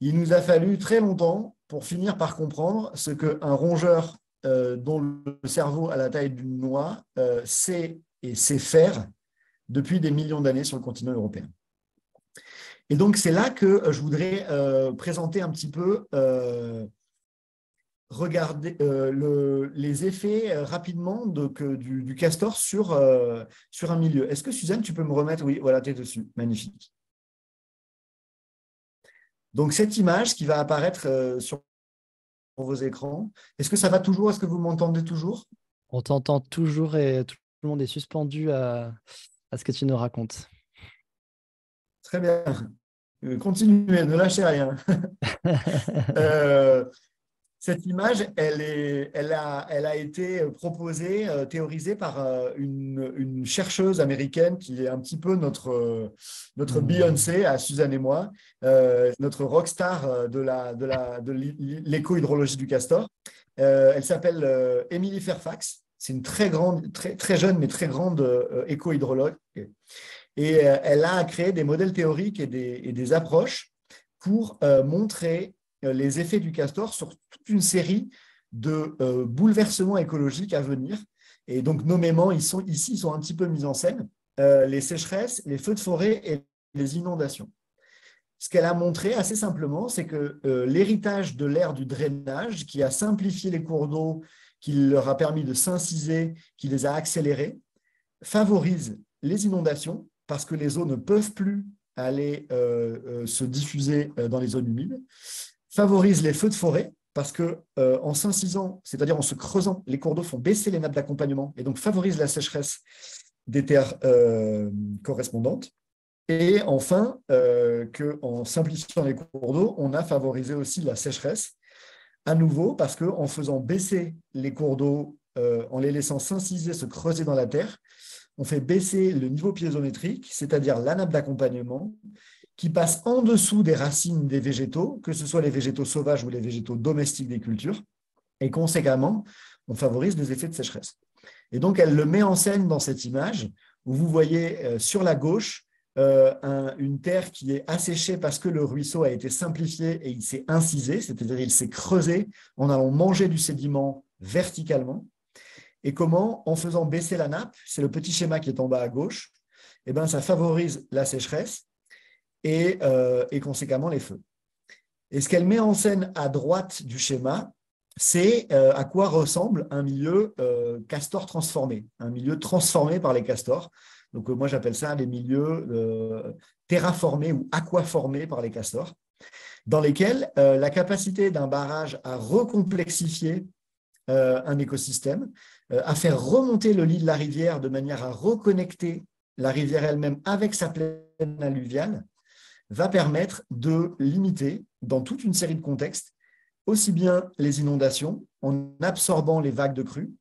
Il nous a fallu très longtemps pour finir par comprendre ce qu'un rongeur euh, dont le cerveau a la taille d'une noix euh, sait et sait faire depuis des millions d'années sur le continent européen. Et donc, c'est là que euh, je voudrais euh, présenter un petit peu, euh, regarder les effets rapidement du, castor sur, sur un milieu. Est-ce que Suzanne, tu peux me remettre? Oui, voilà, tu es dessus. Magnifique. Donc, cette image qui va apparaître sur vos écrans, est-ce que ça va toujours? Est-ce que vous m'entendez toujours? On t'entend toujours et le monde est suspendu à ce que tu nous racontes. Très bien. Euh, continuez, ne lâchez rien. Euh, cette image, elle, est, elle, a, elle a été proposée, euh, théorisée par une, chercheuse américaine qui est un petit peu notre, notre mmh. Beyoncé à Suzanne et moi, notre rockstar de l'éco-hydrologie de du castor. elle s'appelle Emily Fairfax. C'est une très grande, très, très jeune, mais très grande éco-hydrologue. Et euh, elle a créé des modèles théoriques et des, approches pour euh, montrer euh, les effets du castor sur toute une série de bouleversements écologiques à venir. Et donc, nommément, ils sont, ici, ils sont un petit peu mis en scène, les sécheresses, les feux de forêt et les inondations. Ce qu'elle a montré assez simplement, c'est que l'héritage de l'ère du drainage, qui a simplifié les cours d'eau, qui leur a permis de s'inciser, qui les a accélérés, favorise les inondations parce que les eaux ne peuvent plus aller euh, euh, se diffuser euh, dans les zones humides, favorise les feux de forêt, parce que en s'incisant, c'est-à-dire en se creusant, les cours d'eau font baisser les nappes d'accompagnement et donc favorise la sécheresse des terres correspondantes. Et enfin, qu'en simplifiant les cours d'eau, on a favorisé aussi la sécheresse, à nouveau parce qu'en faisant baisser les cours d'eau, en les laissant s'inciser, se creuser dans la terre, on fait baisser le niveau piézométrique, c'est-à-dire la nappe d'accompagnement, qui passe en dessous des racines des végétaux, que ce soit les végétaux sauvages ou les végétaux domestiques des cultures, et conséquemment, on favorise des effets de sécheresse. Et donc, elle le met en scène dans cette image, où vous voyez euh, sur la gauche euh, une terre qui est asséchée parce que le ruisseau a été simplifié et il s'est incisé, c'est-à-dire il s'est creusé en allant manger du sédiment verticalement. Et comment? En faisant baisser la nappe, c'est le petit schéma qui est en bas à gauche, eh ben, ça favorise la sécheresse et, euh, conséquemment les feux. Et ce qu'elle met en scène à droite du schéma, c'est euh, à quoi ressemble un milieu castor transformé, un milieu transformé par les castors. Donc moi j'appelle ça les milieux terraformés ou aquaformés par les castors, dans lesquels la capacité d'un barrage à recomplexifier un écosystème euh, à faire remonter le lit de la rivière de manière à reconnecter la rivière elle-même avec sa plaine alluviale, va permettre de limiter, dans toute une série de contextes, aussi bien les inondations en absorbant les vagues de crue,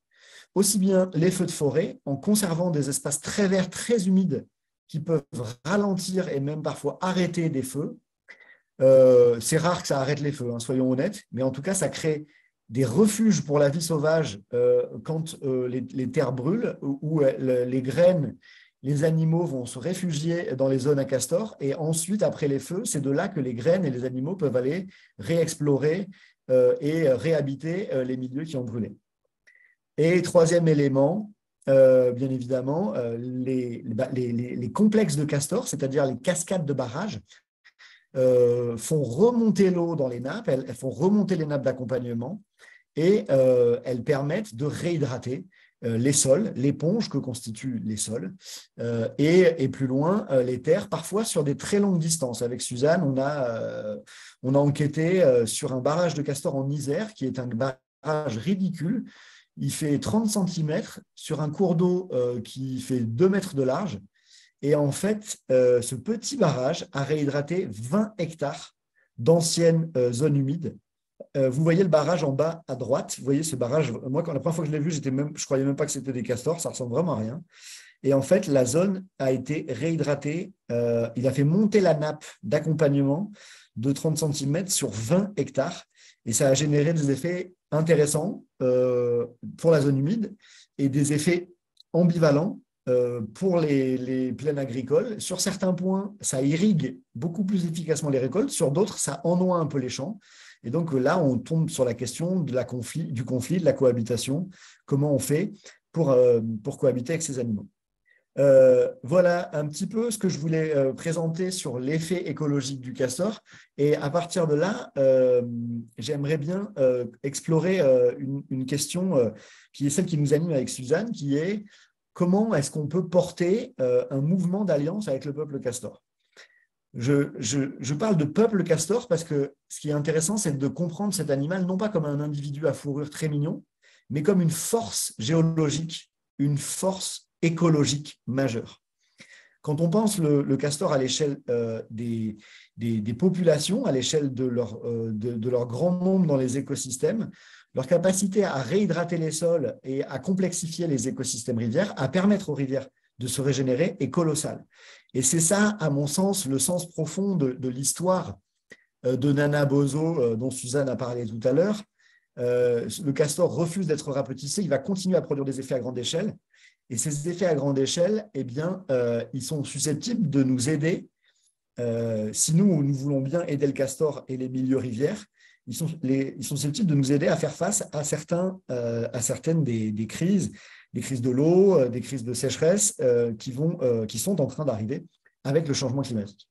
aussi bien les feux de forêt en conservant des espaces très verts, très humides qui peuvent ralentir et même parfois arrêter des feux. Euh, c'est rare que ça arrête les feux, hein, soyons honnêtes, mais en tout cas, ça crée des refuges pour la vie sauvage euh, quand euh, les, terres brûlent, où, les graines, les animaux vont se réfugier dans les zones à castor, et ensuite, après les feux, c'est de là que les graines et les animaux peuvent aller réexplorer et réhabiter les milieux qui ont brûlé. Et troisième élément, bien évidemment, les, les, complexes de castor, c'est-à-dire les cascades de barrages, euh, font remonter l'eau dans les nappes, elles, font remonter les nappes d'accompagnement et euh, elles permettent de réhydrater euh, les sols, l'éponge que constituent les sols, et, plus loin, les terres, parfois sur des très longues distances. Avec Suzanne, on a, on a enquêté sur un barrage de castor en Isère, qui est un barrage ridicule. Il fait 30 cm sur un cours d'eau qui fait 2 mètres de large. Et en fait, euh, ce petit barrage a réhydraté 20 hectares d'anciennes euh, zones humides. Euh, vous voyez le barrage en bas à droite. Vous voyez ce barrage. Moi, quand la première fois que je l'ai vu, même, je croyais même pas que c'était des castors. Ça ressemble vraiment à rien. Et en fait, la zone a été réhydratée. il a fait monter la nappe d'accompagnement de 30 cm sur 20 hectares. Et ça a généré des effets intéressants pour la zone humide et des effets ambivalents euh, pour les, plaines agricoles. Sur certains points, ça irrigue beaucoup plus efficacement les récoltes. Sur d'autres, ça ennoie un peu les champs. Et donc là, on tombe sur la question du conflit, de la cohabitation. Comment on fait pour, euh, pour cohabiter avec ces animaux? Euh, voilà un petit peu ce que je voulais présenter sur l'effet écologique du castor. Et à partir de là, j'aimerais bien explorer une, question qui est celle qui nous anime avec Suzanne, qui est comment est-ce qu'on peut porter euh, un mouvement d'alliance avec le peuple castor? Je, parle de peuple castor parce que ce qui est intéressant, c'est de comprendre cet animal non pas comme un individu à fourrure très mignon, mais comme une force géologique, une force écologique majeure. Quand on pense le, castor à l'échelle euh, des, populations, à l'échelle de euh, de leur grand nombre dans les écosystèmes, leur capacité à réhydrater les sols et à complexifier les écosystèmes rivières, à permettre aux rivières de se régénérer est colossale. Et c'est ça, à mon sens, le sens profond de, l'histoire euh, de Nana Bozo, euh, dont Suzanne a parlé tout à l'heure. Le castor refuse d'être rapetissé, il va continuer à produire des effets à grande échelle. Et ces effets à grande échelle, eh bien, ils sont susceptibles de nous aider, si nous, nous voulons bien aider le castor et les milieux rivières, ils sont, susceptibles de nous aider à faire face à, certains, euh, à certaines des, crises, des crises de l'eau, euh, des crises de sécheresse euh, qui, vont, qui sont en train d'arriver avec le changement climatique.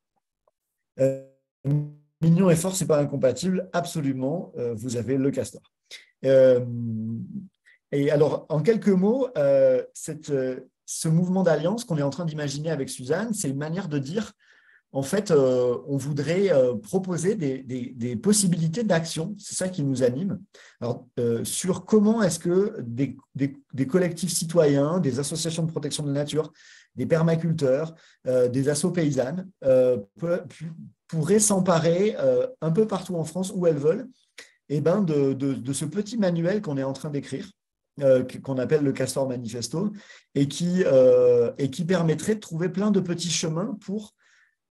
mignon et fort, ce n'est pas incompatible, absolument, vous avez le castor. Et alors, en quelques mots, cette, ce mouvement d'alliance qu'on est en train d'imaginer avec Suzanne, c'est une manière de dire en fait, euh, on voudrait euh, proposer des, possibilités d'action. C'est ça qui nous anime. Alors, euh, sur comment est-ce que des, collectifs citoyens, des associations de protection de la nature, des permaculteurs, des assos paysannes pourraient s'emparer un peu partout en France où elles veulent eh ben de, ce petit manuel qu'on est en train d'écrire. Qu'on appelle le Castor Manifesto, et qui, et qui permettrait de trouver plein de petits chemins pour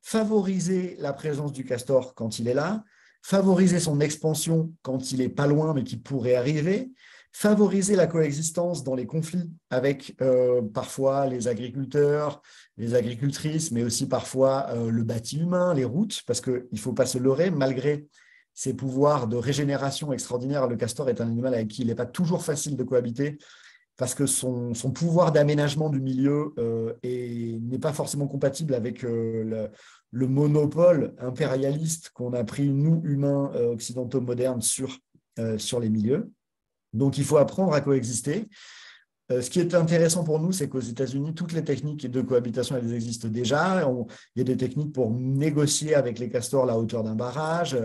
favoriser la présence du castor quand il est là, favoriser son expansion quand il est pas loin mais qui pourrait arriver, favoriser la coexistence dans les conflits avec euh, parfois les agriculteurs, les agricultrices, mais aussi parfois euh, le bâti humain, les routes, parce qu'il ne faut pas se leurrer, malgré ses pouvoirs de régénération extraordinaires, le castor est un animal avec qui il n'est pas toujours facile de cohabiter, parce que son, pouvoir d'aménagement du milieu euh, n'est pas forcément compatible avec euh, le, monopole impérialiste qu'on a pris, nous, humains euh, occidentaux modernes, sur, sur les milieux. Donc, il faut apprendre à coexister. Ce qui est intéressant pour nous, c'est qu'aux États-Unis, toutes les techniques de cohabitation, elles existent déjà. il y a des techniques pour négocier avec les castors la hauteur d'un barrage.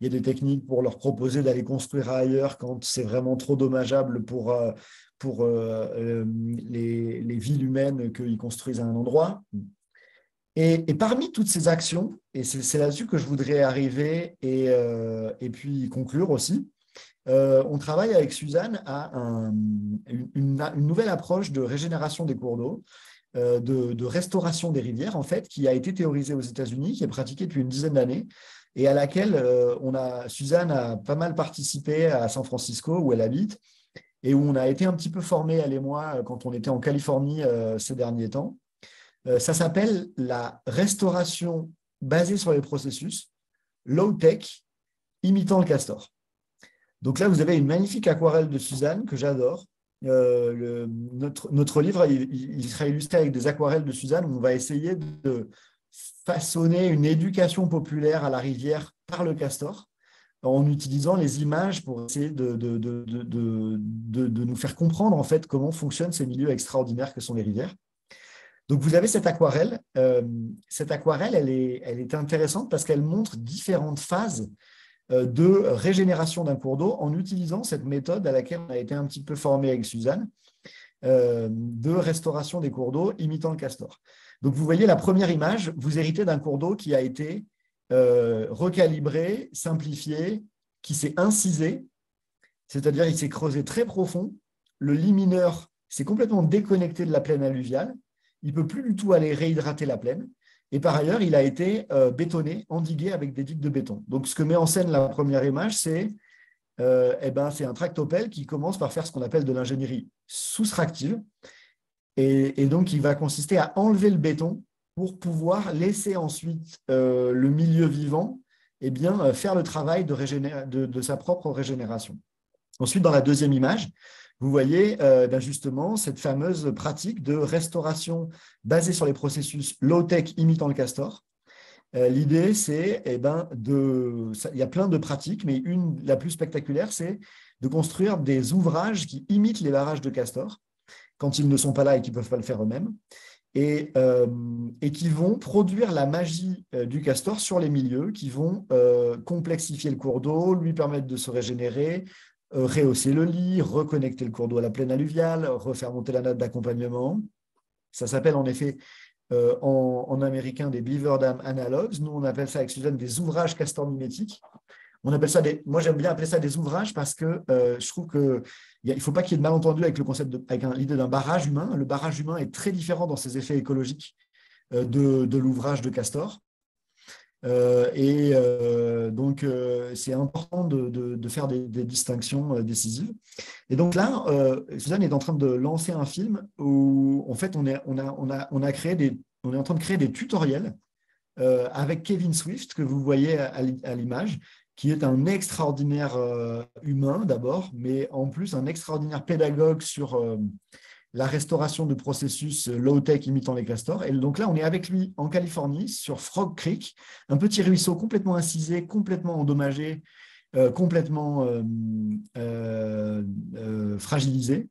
Il y a des techniques pour leur proposer d'aller construire ailleurs quand c'est vraiment trop dommageable pour, pour euh, euh, les, villes humaines qu'ils construisent à un endroit. Et, parmi toutes ces actions, et c'est là-dessus que je voudrais arriver euh, et puis conclure aussi, on travaille avec Suzanne à une, nouvelle approche de régénération des cours d'eau, de, de, restauration des rivières, en fait, qui a été théorisée aux États-Unis, qui est pratiquée depuis une dizaine d'années, et à laquelle a, Suzanne a pas mal participé à San Francisco, où elle habite, et où on a été un petit peu formés, elle et moi, quand on était en Californie ces derniers temps. ça s'appelle la restauration basée sur les processus, low-tech, imitant le castor. Donc là, vous avez une magnifique aquarelle de Suzanne que j'adore. Euh, notre, livre, sera illustré avec des aquarelles de Suzanne où on va essayer de façonner une éducation populaire à la rivière par le castor en utilisant les images pour essayer de, de, de, de, nous faire comprendre en fait comment fonctionnent ces milieux extraordinaires que sont les rivières. Donc, vous avez cette aquarelle. Euh, cette aquarelle, elle est, elle est intéressante parce qu'elle montre différentes phases de régénération d'un cours d'eau en utilisant cette méthode à laquelle on a été un petit peu formé avec Suzanne, euh, de restauration des cours d'eau imitant le castor. Donc, vous voyez la première image, vous héritez d'un cours d'eau qui a été recalibré, simplifié, qui s'est incisé, c'est-à-dire il s'est creusé très profond. Le lit mineur s'est complètement déconnecté de la plaine alluviale il ne peut plus du tout aller réhydrater la plaine. Et par ailleurs, il a été euh, bétonné, endigué avec des digues de béton. Donc, ce que met en scène la première image, c'est euh, eh ben, un tractopelle qui commence par faire ce qu'on appelle de l'ingénierie soustractive. Et, donc, il va consister à enlever le béton pour pouvoir laisser ensuite euh, le milieu vivant eh bien, faire le travail de, de sa propre régénération. Ensuite, dans la deuxième image, vous voyez euh, ben justement cette fameuse pratique de restauration basée sur les processus low-tech imitant le castor. Euh, l'idée, c'est, eh ben, de, il y a plein de pratiques, mais une, la plus spectaculaire, c'est de construire des ouvrages qui imitent les barrages de castor quand ils ne sont pas là et qui ne peuvent pas le faire eux-mêmes, et, euh, et, qui vont produire la magie du castor sur les milieux, qui vont complexifier le cours d'eau, lui permettre de se régénérer, rehausser le lit, reconnecter le cours d'eau à la plaine alluviale, refaire monter la note d'accompagnement. Ça s'appelle en effet euh, en, américain des Beaver Dam Analogues. Nous, on appelle ça avec Suzanne des ouvrages castor mimétiques. Moi, j'aime bien appeler ça des ouvrages parce que euh, je trouve qu'il ne faut pas qu'il y ait de malentendu avec l'idée d'un barrage humain. Le barrage humain est très différent dans ses effets écologiques de l'ouvrage de castor. Euh, et euh, donc, euh, c'est important de, faire des, distinctions décisives. Et donc là, Suzanne est en train de lancer un film où, en fait, on est, a créé des, on est en train de créer des tutoriels avec Kevin Swift, que vous voyez à l'image, qui est un extraordinaire humain d'abord, mais en plus un extraordinaire pédagogue sur la restauration de processus low-tech imitant les castors. Et donc là, on est avec lui en Californie, sur Frog Creek, un petit ruisseau complètement incisé, complètement endommagé, euh, complètement euh, euh, fragilisé.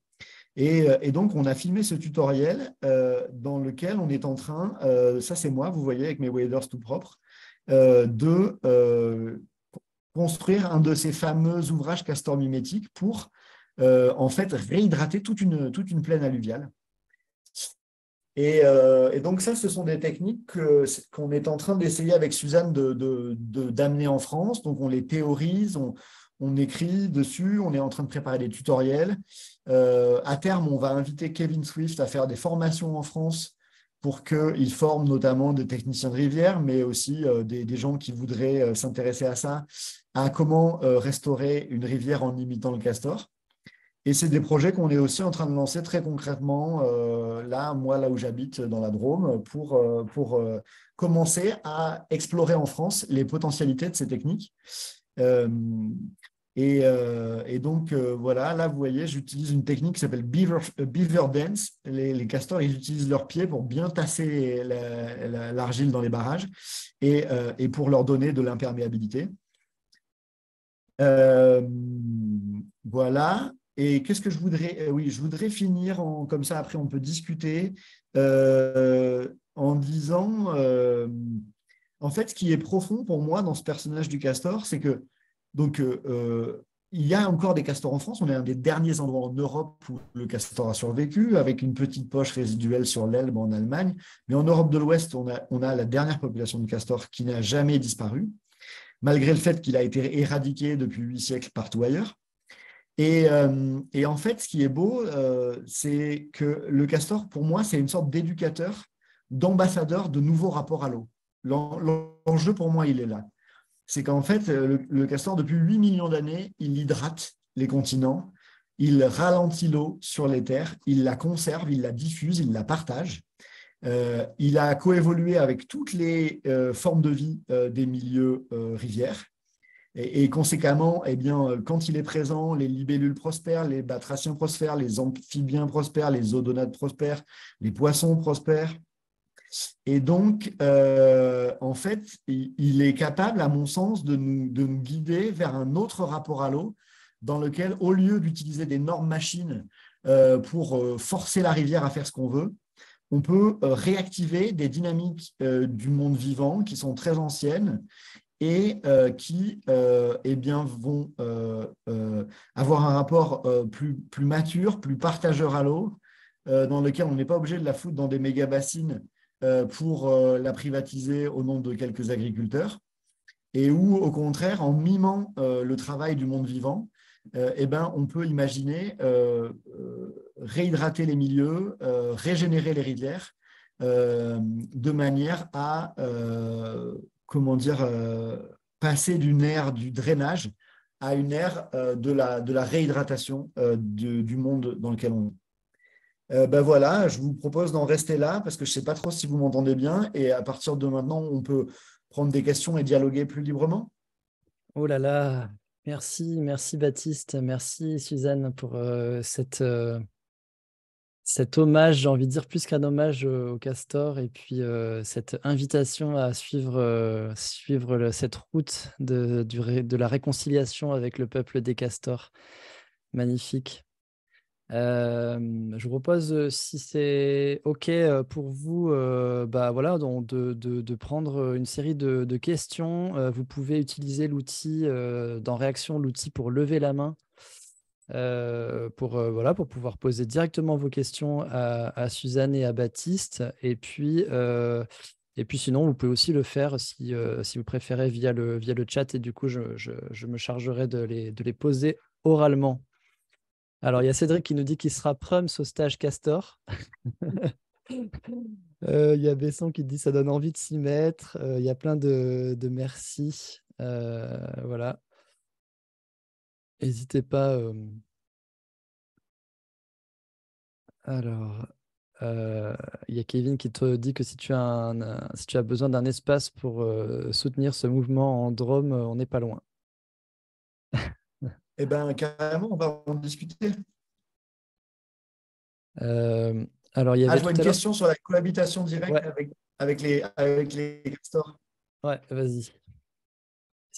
Et, donc, on a filmé ce tutoriel dans lequel on est en train, ça c'est moi, vous voyez, avec mes waders tout propres, de construire un de ces fameux ouvrages castor mimétiques pour euh, en fait réhydrater toute une, toute une plaine alluviale. Euh, et, donc ça, ce sont des techniques qu'on est en train d'essayer avec Suzanne d'amener de, en France. Donc on les théorise, on, écrit dessus, on est en train de préparer des tutoriels. Euh, à terme, on va inviter Kevin Swift à faire des formations en France pour qu'il forme notamment des techniciens de rivière, mais aussi des, gens qui voudraient s'intéresser à ça, à comment restaurer une rivière en imitant le castor. Et c'est des projets qu'on est aussi en train de lancer très concrètement, euh, là, moi, là où j'habite, dans la Drôme, pour, euh, pour euh, commencer à explorer en France les potentialités de ces techniques. Et, donc, voilà, là, vous voyez, j'utilise une technique qui s'appelle beaver, beaver, Dance. Les, les, castors, ils utilisent leurs pieds pour bien tasser l'argile dans les barrages et, et, pour leur donner de l'imperméabilité. voilà. Et qu'est-ce que je voudrais euh, Oui, je voudrais finir en, comme ça. Après, on peut discuter euh, en disant, euh, en fait, ce qui est profond pour moi dans ce personnage du castor, c'est que donc il y a encore des castors en France. On est un des derniers endroits en Europe où le castor a survécu, avec une petite poche résiduelle sur l'Elbe en Allemagne. Mais en Europe de l'Ouest, on a, on a la dernière population de castors qui n'a jamais disparu. malgré le fait qu'il a été éradiqué depuis huit siècles partout ailleurs. Et, en fait, ce qui est beau, c'est que le castor, pour moi, c'est une sorte d'éducateur, d'ambassadeur de nouveaux rapports à l'eau. L'enjeu, pour moi, il est là. C'est qu'en fait, le, castor, depuis 8 millions d'années, il hydrate les continents, il ralentit l'eau sur les terres, il la conserve, il la diffuse, il la partage. Euh, il a coévolué avec toutes les euh, formes de vie euh, des milieux rivières. Et, conséquemment, eh bien, quand il est présent, les libellules prospèrent, les batraciens prospèrent, les amphibiens prospèrent, les odonates prospèrent, les poissons prospèrent. Et donc, en fait, il, est capable, à mon sens, de nous, de nous guider vers un autre rapport à l'eau, dans lequel, au lieu d'utiliser d'énormes machines pour forcer la rivière à faire ce qu'on veut, on peut euh, réactiver des dynamiques euh, du monde vivant qui sont très anciennes et euh, qui eh bien, vont avoir un rapport plus, mature, plus partageur à l'eau, dans lequel on n'est pas obligé de la foutre dans des méga bassines pour la privatiser au nom de quelques agriculteurs, et où, au contraire, en mimant le travail du monde vivant, euh, eh ben, on peut imaginer euh, euh, réhydrater les milieux, régénérer les rivières, de manière à comment dire, passer d'une ère du drainage à une ère de, la, de la réhydratation du monde dans lequel on est. ben voilà, je vous propose d'en rester là parce que je ne sais pas trop si vous m'entendez bien et à partir de maintenant, on peut prendre des questions et dialoguer plus librement. Oh là là, Merci, merci Baptiste, merci Suzanne pour euh, cette, euh, cet hommage, j'ai envie de dire plus qu'un hommage au castor, et puis euh, cette invitation à suivre, suivre cette route de, la réconciliation avec le peuple des castors. Magnifique je vous propose, si c'est OK pour vous, bah voilà, de, de, prendre une série de questions. vous pouvez utiliser l'outil dans Réaction, l'outil pour lever la main, pour, voilà, pour pouvoir poser directement vos questions à, Suzanne et à Baptiste. Et puis, et puis sinon, vous pouvez aussi le faire si, si vous préférez via le, via le chat. Et du coup, je, je, me chargerai de les, de les poser oralement. Alors, il y a Cédric qui nous dit qu'il sera prums au stage Castor. Euh, il y a Besson qui dit ça donne envie de s'y mettre. Euh, il y a plein de, merci. Euh, voilà. N'hésitez pas. Alors, il y a Kevin qui te dit que si tu as, si tu as besoin d'un espace pour soutenir ce mouvement en Drôme, on n'est pas loin. Eh bien, carrément, on va en discuter. Euh, alors, il y avait ah, je vois une question sur la cohabitation directe avec, les, avec les castors. Ouais, vas-y.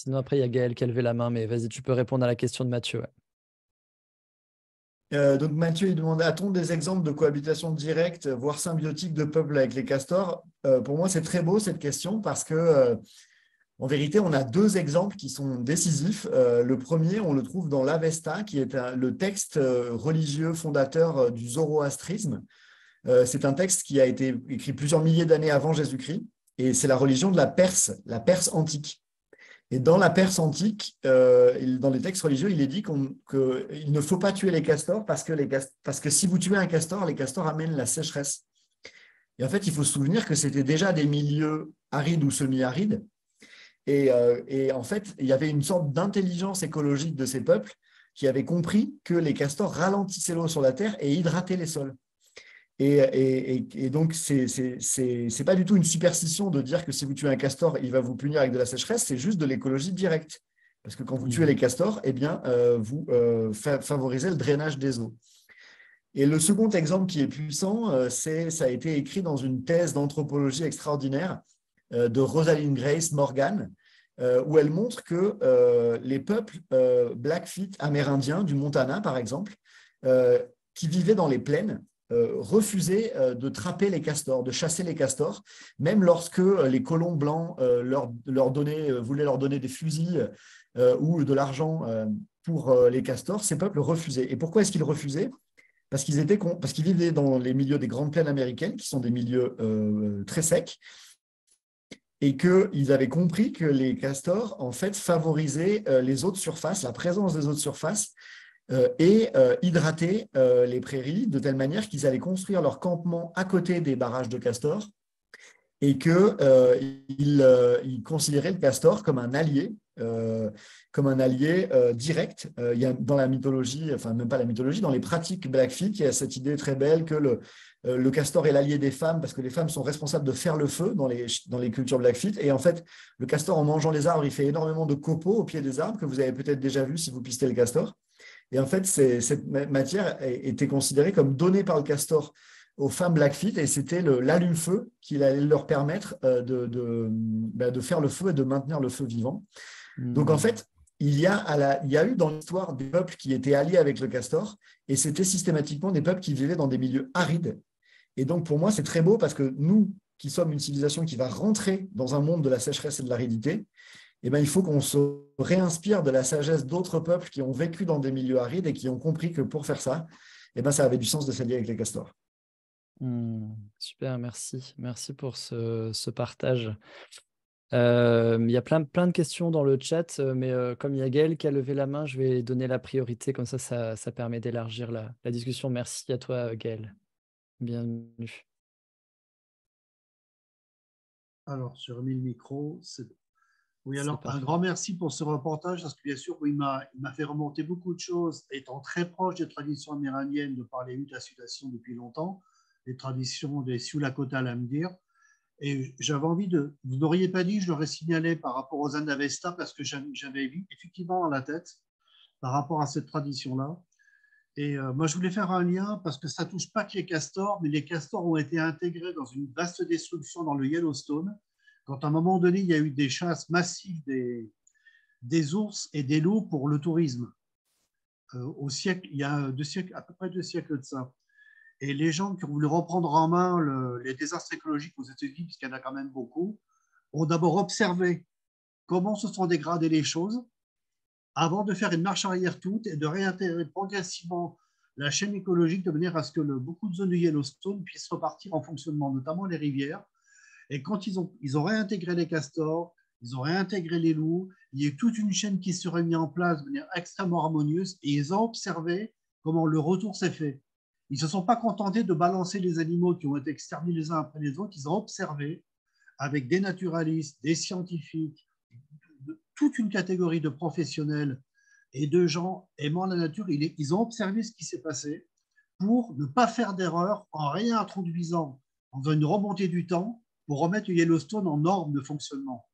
Sinon, après, il y a Gaël qui a levé la main, mais vas-y, tu peux répondre à la question de Mathieu. Euh, donc Mathieu, il demandait, a-t-on des exemples de cohabitation directe, voire symbiotique de peuples avec les castors? Euh, Pour moi, c'est très beau cette question parce que en vérité, on a deux exemples qui sont décisifs. Euh, le premier, on le trouve dans l'Avesta, qui est le texte euh, religieux fondateur euh, du zoroastrisme. c'est un texte qui a été écrit plusieurs milliers d'années avant Jésus-Christ, et c'est la religion de la Perse, la Perse antique. Et dans la Perse antique, dans les textes religieux, il est dit qu'il ne faut pas tuer les castors parce que, si vous tuez un castor, les castors amènent la sécheresse. Et en fait, il faut se souvenir que c'était déjà des milieux arides ou semi-arides, euh, et, en fait, il y avait une sorte d'intelligence écologique de ces peuples qui avaient compris que les castors ralentissaient l'eau sur la terre et hydrataient les sols. Et, donc, ce n'est pas du tout une superstition de dire que si vous tuez un castor, il va vous punir avec de la sécheresse, c'est juste de l'écologie directe. Parce que quand vous tuez mmh. les castors, eh bien, euh, vous euh, favorisez le drainage des eaux. Et le second exemple qui est puissant, c'est ça a été écrit dans une thèse d'anthropologie extraordinaire de Rosaline Grace Morgan, euh, où elle montre que euh, les peuples euh, Blackfeet amérindiens du Montana, par exemple, qui vivaient dans les plaines, refusaient de trapper les castors, de chasser les castors, même lorsque les colons blancs leur, donnaient, voulaient leur donner des fusils ou de l'argent pour les castors, ces peuples refusaient. Et pourquoi est-ce qu'ils refusaient? Parce qu'ils étaient parce qu'ils vivaient dans les milieux des grandes plaines américaines, qui sont des milieux très secs, et qu'ils avaient compris que les castors, en fait, favorisaient euh, les autres surfaces, la présence des autres surfaces, euh, et euh, hydrataient les prairies de telle manière qu'ils allaient construire leur campement à côté des barrages de castors et qu'ils ils considéraient le castor comme un allié, comme un allié direct. il y a dans la mythologie, enfin même pas la mythologie, dans les pratiques Blackfeet, il y a cette idée très belle que le, euh, le castor est l'allié des femmes parce que les femmes sont responsables de faire le feu dans les, dans les cultures Blackfeet. Et en fait, le castor, en mangeant les arbres, il fait énormément de copeaux au pied des arbres que vous avez peut-être déjà vu si vous pistez le castor. Et en fait, cette matière était considérée comme donnée par le castor aux femmes Blackfeet et c'était l'allume-feu qui allait leur permettre euh, de, de, bah, de, faire le feu et de maintenir le feu vivant. Donc en hmm. fait, il y, a il y a eu dans l'histoire des peuples qui étaient alliés avec le castor et c'était systématiquement des peuples qui vivaient dans des milieux arides et donc, pour moi, c'est très beau parce que nous, qui sommes une civilisation qui va rentrer dans un monde de la sécheresse et de l'aridité, eh ben, il faut qu'on se réinspire de la sagesse d'autres peuples qui ont vécu dans des milieux arides et qui ont compris que pour faire ça, eh ben, ça avait du sens de s'allier avec les castors. Hmm, super, merci. Merci pour ce, partage. Euh, il y a plein, plein de questions dans le chat, mais euh, comme il y a Gaël qui a levé la main, je vais donner la priorité, comme ça, ça, permet d'élargir la, la, discussion. Merci à toi, Gaël. Bienvenue. Alors, j'ai remis le micro. Oui, alors un grand merci pour ce reportage, parce que bien sûr, il m'a fait remonter beaucoup de choses, étant très proche des traditions amérindiennes de par les mutation depuis longtemps, les traditions des Sioux-Lakota Lamdir. Et j'avais envie de. Vous n'auriez pas dit, je l'aurais signalé par rapport aux Anavesta, parce que j'avais effectivement dans la tête, par rapport à cette tradition-là. Et euh, moi, je voulais faire un lien parce que ça touche pas que les castors, mais les castors ont été intégrés dans une vaste destruction dans le Yellowstone. Quand à un moment donné, il y a eu des chasses massives des, ours et des loups pour le tourisme. Euh, au siècle, il y a à peu près deux siècles de ça. Et les gens qui ont voulu reprendre en main les désastres écologiques aux États-Unis, puisqu'il y en a quand même beaucoup, ont d'abord observé comment se sont dégradées les choses avant de faire une marche arrière toute et de réintégrer progressivement la chaîne écologique de manière à ce que beaucoup de zones de Yellowstone puissent repartir en fonctionnement, notamment les rivières. Et quand ils ont, ils ont réintégré les castors, ils ont réintégré les loups, il y a toute une chaîne qui serait mise en place de manière extrêmement harmonieuse et ils ont observé comment le retour s'est fait. Ils ne se sont pas contentés de balancer les animaux qui ont été exterminés les uns après les autres, ils ont observé avec des naturalistes, des scientifiques, toute une catégorie de professionnels et de gens aimant la nature. Ils ont observé ce qui s'est passé pour ne pas faire d'erreur en réintroduisant, en faisant une remontée du temps, pour remettre Yellowstone en norme de fonctionnement.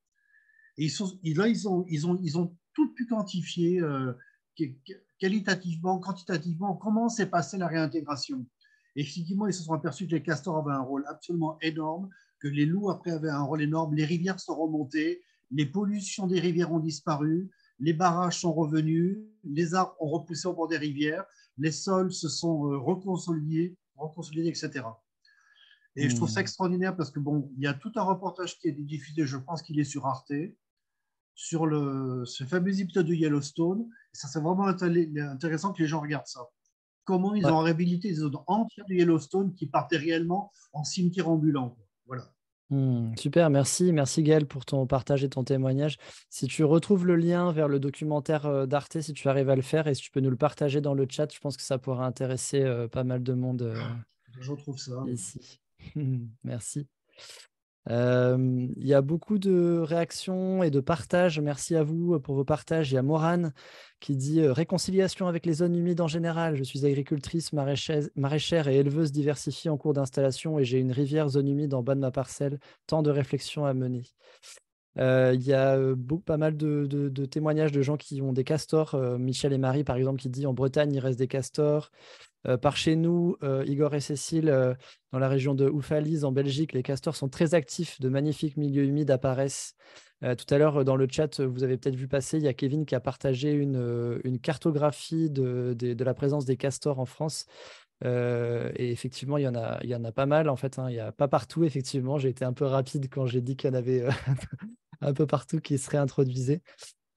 Et ils là, ils ont tout pu quantifier euh, qualitativement, quantitativement, comment s'est passée la réintégration. Et effectivement, ils se sont aperçus que les castors avaient un rôle absolument énorme, que les loups, après, avaient un rôle énorme, les rivières sont remontées, les pollutions des rivières ont disparu, les barrages sont revenus, les arbres ont repoussé au bord des rivières, les sols se sont euh, reconsolidés, reconsolidés etc. Et je trouve ça hmm. extraordinaire parce que bon, il y a tout un reportage qui est diffusé, je pense qu'il est sur Arte, sur le, ce fameux épisode de Yellowstone. Et ça, c'est vraiment intéressant que les gens regardent ça. Comment ils ont réhabilité les zones entières de Yellowstone qui partaient réellement en cimetière ambulant. Voilà. Mmh, super, merci. Merci Gaël pour ton partage et ton témoignage. Si tu retrouves le lien vers le documentaire d'Arte, si tu arrives à le faire et si tu peux nous le partager dans le chat, je pense que ça pourra intéresser pas mal de monde ah, Je retrouve ça. ici. merci. Il y a beaucoup de réactions et de partages. Merci à vous pour vos partages. Il y a Morane qui dit réconciliation avec les zones humides en général. Je suis agricultrice, maraîchère et éleveuse diversifiée en cours d'installation et j'ai une rivière zone humide en bas de ma parcelle. Tant de réflexions à mener. Il y a pas mal de, de, témoignages de gens qui ont des castors. Michel et Marie, par exemple, qui dit en Bretagne, il reste des castors. Euh, par chez nous, euh, Igor et Cécile, euh, dans la région de Oufalise, en Belgique, les castors sont très actifs. De magnifiques milieux humides apparaissent. tout à l'heure, dans le chat, vous avez peut-être vu passer, il y a Kevin qui a partagé une, cartographie de, la présence des castors en France. et effectivement, il y, en a, pas mal en fait. Hein. Il n'y a pas partout, effectivement. J'ai été un peu rapide quand j'ai dit qu'il y en avait un peu partout qui se réintroduisaient.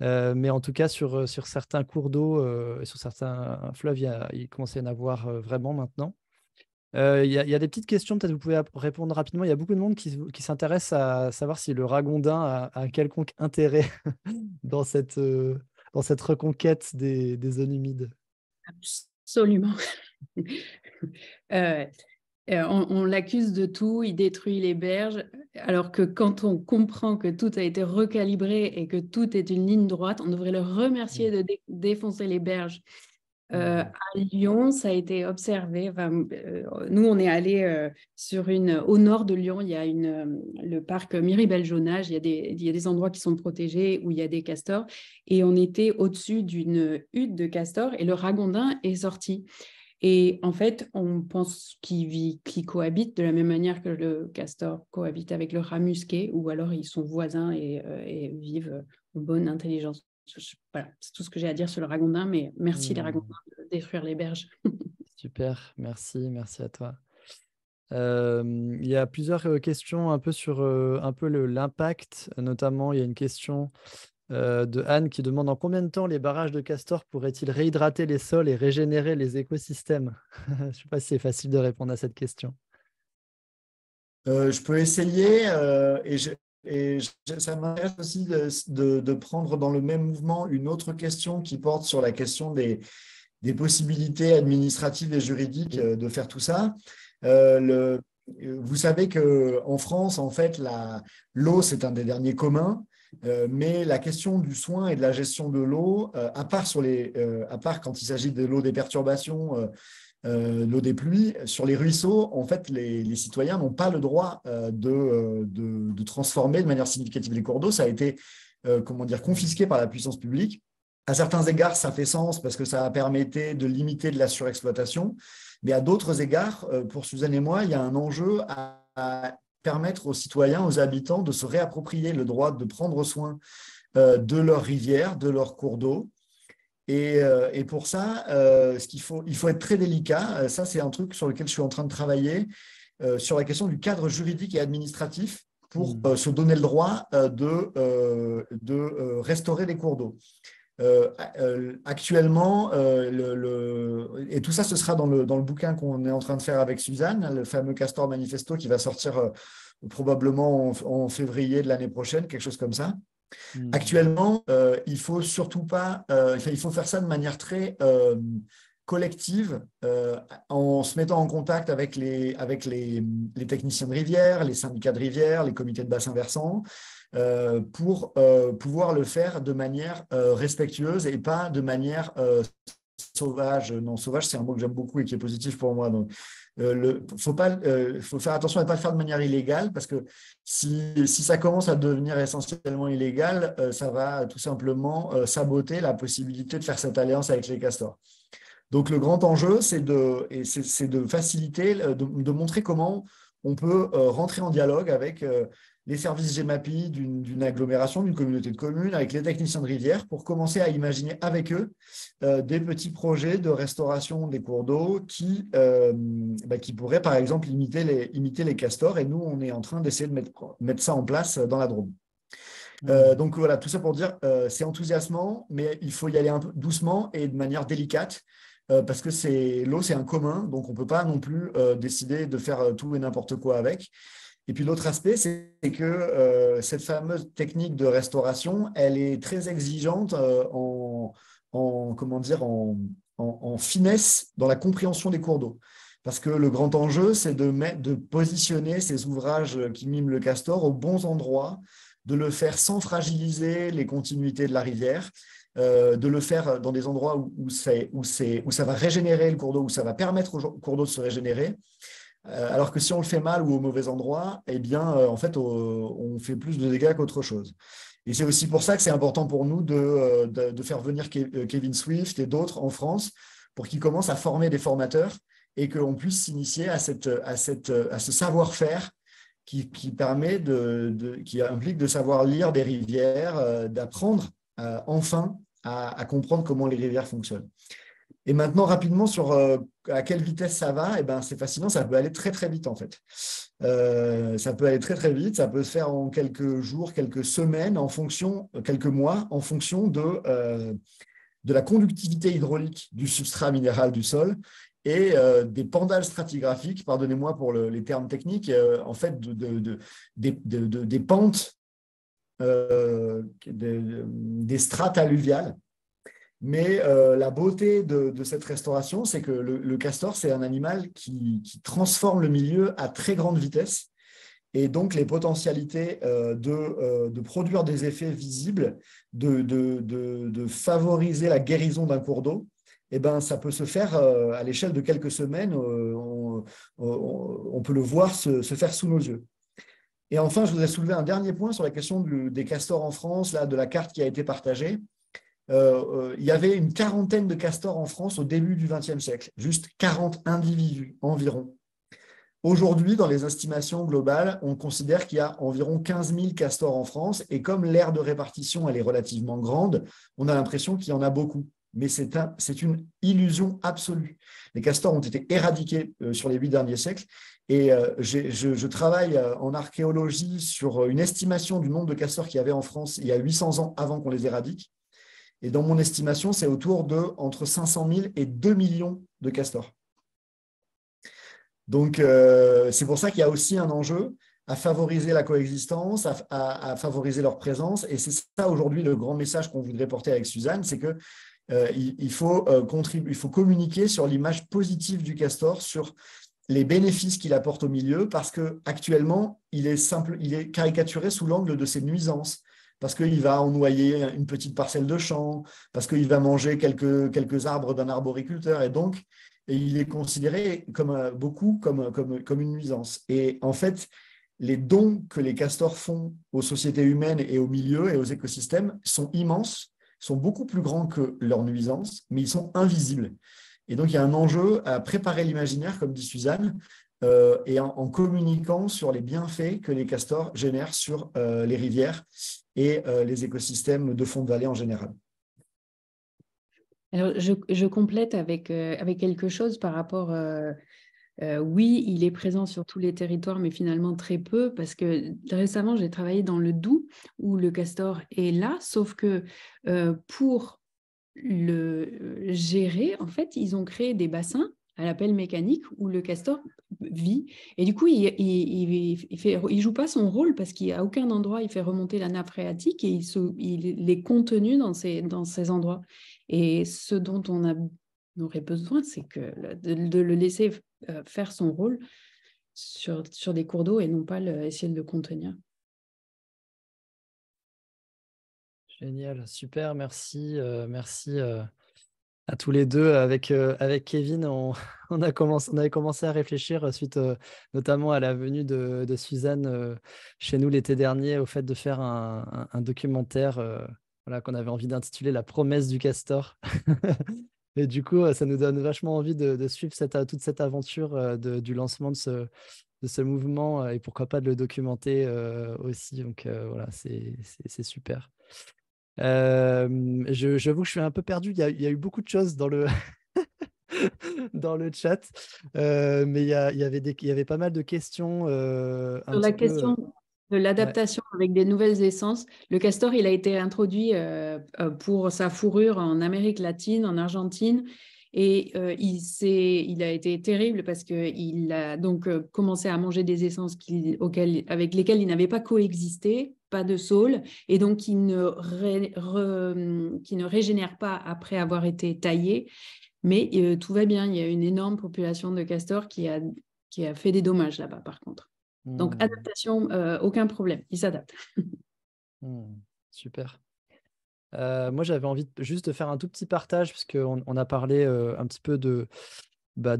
Euh, mais en tout cas, sur, euh, sur certains cours d'eau, euh, sur certains fleuves, il, commence à y en avoir vraiment maintenant. Il y, a des petites questions, peut-être vous pouvez répondre rapidement. Il y a beaucoup de monde qui, s'intéresse à savoir si le ragondin a, un quelconque intérêt dans, cette, dans cette reconquête des, zones humides. Absolument. euh, on, l'accuse de tout, il détruit les berges, alors que quand on comprend que tout a été recalibré et que tout est une ligne droite, on devrait le remercier de défoncer les berges euh, à Lyon, ça a été observé. Euh, nous, on est allé sur une. Au nord de Lyon, il y a une, le parc Miribel-Jonage. Il, y a des, il y a des endroits qui sont protégés où il y a des castors. Et on était au-dessus d'une hutte de castors et le ragondin est sorti. Et en fait, on pense qu'ils cohabitent de la même manière que le castor cohabite avec le rat musqué, ou alors ils sont voisins et, et vivent en bonne intelligence voilà, c'est tout ce que j'ai à dire sur le ragondin, mais merci les mmh. ragondins de détruire les berges. Super, merci, merci à toi. il y a plusieurs euh, questions un peu sur euh, un peu l'impact, notamment il y a une question euh, de Anne qui demande en combien de temps les barrages de Castor pourraient-ils réhydrater les sols et régénérer les écosystèmes? Je ne sais pas si c'est facile de répondre à cette question. je peux essayer et je, ça m'intéresse aussi de, prendre dans le même mouvement une autre question qui porte sur la question des, possibilités administratives et juridiques euh, de faire tout ça. Euh, vous savez qu'en France, en fait, l'eau, c'est un des derniers communs. Euh, mais la question du soin et de la gestion de l'eau, à part sur les, à part quand il s'agit de l'eau des perturbations euh, l'eau des pluies, sur les ruisseaux, en fait, les, citoyens n'ont pas le droit euh, euh, de, de, transformer de manière significative les cours d'eau. Ça a été, comment dire, confisqué par la puissance publique. À certains égards, ça fait sens parce que ça permettait de limiter de la surexploitation. Mais à d'autres égards, pour Suzanne et moi, il y a un enjeu à permettre aux citoyens, aux habitants de se réapproprier le droit de prendre soin de leurs rivières, de leurs cours d'eau, euh, et, pour ça, euh, ce qu'il faut, il faut être très délicat. Euh, ça, c'est un truc sur lequel je suis en train de travailler, sur la question du cadre juridique et administratif pour mmh. se donner le droit de, de restaurer les cours d'eau. Actuellement, le, et tout ça, ce sera dans le, dans le bouquin qu'on est en train de faire avec Suzanne, le fameux Castor Manifesto qui va sortir probablement en, février de l'année prochaine, quelque chose comme ça. Hmm. Actuellement, euh, il faut surtout pas, euh, il faut faire ça de manière très euh, collective, en se mettant en contact avec, les, avec les, techniciens de rivière, les syndicats de rivière, les comités de bassin versant, pour pouvoir le faire de manière respectueuse et pas de manière sauvage. Non, sauvage, c'est un mot que j'aime beaucoup et qui est positif pour moi. Donc, euh, faut, euh, faut faire attention à ne pas le faire de manière illégale parce que si, si ça commence à devenir essentiellement illégal, euh, ça va tout simplement saboter la possibilité de faire cette alliance avec les castors. Donc le grand enjeu, c'est de, de faciliter, de, montrer comment on peut rentrer en dialogue avec les services GEMAPI d'une agglomération, d'une communauté de communes, avec les techniciens de rivière, pour commencer à imaginer avec eux euh, des petits projets de restauration des cours d'eau qui, euh, bah, qui pourraient, par exemple, imiter les, imiter les castors. Et nous, on est en train d'essayer de mettre, mettre ça en place dans la Drôme. Euh, donc voilà, tout ça pour dire, c'est enthousiasmant, mais il faut y aller un peu doucement et de manière délicate parce que l'eau, c'est un commun, donc on ne peut pas non plus décider de faire tout et n'importe quoi avec. Et puis l'autre aspect, c'est que euh, cette fameuse technique de restauration, elle est très exigeante euh, en, comment dire, en, finesse dans la compréhension des cours d'eau. Parce que le grand enjeu, c'est de, positionner ces ouvrages qui miment le castor aux bons endroits, de le faire sans fragiliser les continuités de la rivière, euh, de le faire dans des endroits où, ça va régénérer le cours d'eau, où ça va permettre au cours d'eau de se régénérer, alors que si on le fait mal ou au mauvais endroit, eh bien, euh, en fait, on fait plus de dégâts qu'autre chose. Et c'est aussi pour ça que c'est important pour nous de, euh, faire venir Kevin Swift et d'autres en France pour qu'ils commencent à former des formateurs et qu'on puisse s'initier à, à, ce savoir-faire qui, permet de, qui implique de savoir lire des rivières, d'apprendre enfin à, comprendre comment les rivières fonctionnent. Et maintenant, rapidement, sur euh, à quelle vitesse ça va, eh ben, c'est fascinant, ça peut aller très très vite en fait. Euh, ça peut aller très très vite, ça peut se faire en quelques jours, quelques semaines, en fonction, euh, quelques mois, en fonction de, de la conductivité hydraulique du substrat minéral du sol et des pendages stratigraphiques, pardonnez-moi pour les termes techniques, en fait, de, des pentes des strates alluviales mais euh, la beauté de, cette restauration, c'est que le, castor, c'est un animal qui, transforme le milieu à très grande vitesse. Et donc, les potentialités euh, euh, de, produire des effets visibles, de, favoriser la guérison d'un cours d'eau, eh ben, ça peut se faire à l'échelle de quelques semaines. On, peut le voir se, faire sous nos yeux. Et enfin, je voudrais soulever un dernier point sur la question des castors en France, là, de la carte qui a été partagée. Euh, euh, il y avait une quarantaine de castors en France au début du XXe siècle, juste 40 individus environ. Aujourd'hui, dans les estimations globales, on considère qu'il y a environ 15 000 castors en France, et comme l'aire de répartition elle est relativement grande, on a l'impression qu'il y en a beaucoup. Mais c'est un, une illusion absolue. Les castors ont été éradiqués euh, sur les huit derniers siècles, et je, je, travaille en archéologie sur une estimation du nombre de castors qu'il y avait en France il y a 800 ans avant qu'on les éradique. Et dans mon estimation, c'est autour de entre 500 000 et 2 millions de castors. Donc, euh, c'est pour ça qu'il y a aussi un enjeu à favoriser la coexistence, à, favoriser leur présence. Et c'est ça aujourd'hui le grand message qu'on voudrait porter avec Suzanne, c'est que euh, il, faut, euh, il faut communiquer sur l'image positive du castor, sur les bénéfices qu'il apporte au milieu, parce qu'actuellement, il est simple, il est caricaturé sous l'angle de ses nuisances, parce qu'il va en noyer une petite parcelle de champ, parce qu'il va manger quelques, quelques arbres d'un arboriculteur, et donc il est considéré comme euh, beaucoup comme, comme, comme une nuisance. Et en fait, les dons que les castors font aux sociétés humaines et aux milieux et aux écosystèmes sont immenses, sont beaucoup plus grands que leurs nuisances, mais ils sont invisibles. Et donc, il y a un enjeu à préparer l'imaginaire, comme dit Suzanne, euh, et en, communiquant sur les bienfaits que les castors génèrent sur euh, les rivières et euh, les écosystèmes de fond de vallée en général. Alors, je, complète avec, avec quelque chose par rapport. oui, il est présent sur tous les territoires, mais finalement très peu, parce que récemment, j'ai travaillé dans le Doubs, où le castor est là, sauf que pour le gérer, en fait, ils ont créé des bassins à la pelle mécanique où le castor vit. Et du coup, il ne il, il, joue pas son rôle parce qu'à aucun endroit il fait remonter la nappe phréatique et il, il est contenu dans ces, dans ces endroits. Et ce dont on, a, aurait besoin, c'est que de, le laisser euh, faire son rôle sur, sur des cours d'eau et non pas essayer de le contenir. Génial, super, merci, euh, merci. Euh, tous les deux. Avec, euh, avec Kevin, on, on, a commencé, on avait commencé à réfléchir euh, suite euh, notamment à la venue de, de Suzanne chez nous l'été dernier au fait de faire un, un, documentaire voilà, qu'on avait envie d'intituler La promesse du castor. Et du coup, ça nous donne vachement envie de, suivre cette, toute cette aventure du lancement de ce, de ce mouvement et pourquoi pas de le documenter aussi. Donc voilà, c'est super. Euh, J'avoue que je suis un peu perdu. Il y, a, il y, a, eu beaucoup de choses dans le, dans le chat, euh, mais il y, a, il, y avait des, il y avait pas mal de questions. Euh, Sur la question de l'adaptation avec des nouvelles essences, le castor, il a été introduit euh, euh, pour sa fourrure en Amérique latine, en Argentine. Et euh, il, il, a été terrible parce qu'il a donc euh, commencé à manger des essences auxquelles, avec lesquelles il n'avait pas coexisté, pas de saule, et donc qui ne, qui ne régénère pas après avoir été taillé. Mais euh, tout va bien, il y a une énorme population de castors qui a, qui a fait des dommages là-bas par contre. Donc mmh. adaptation, aucun problème, il s'adapte. Mmh. Super. Moi, j'avais envie juste de faire un tout petit partage, puisqu'on on a parlé un petit peu de, bah,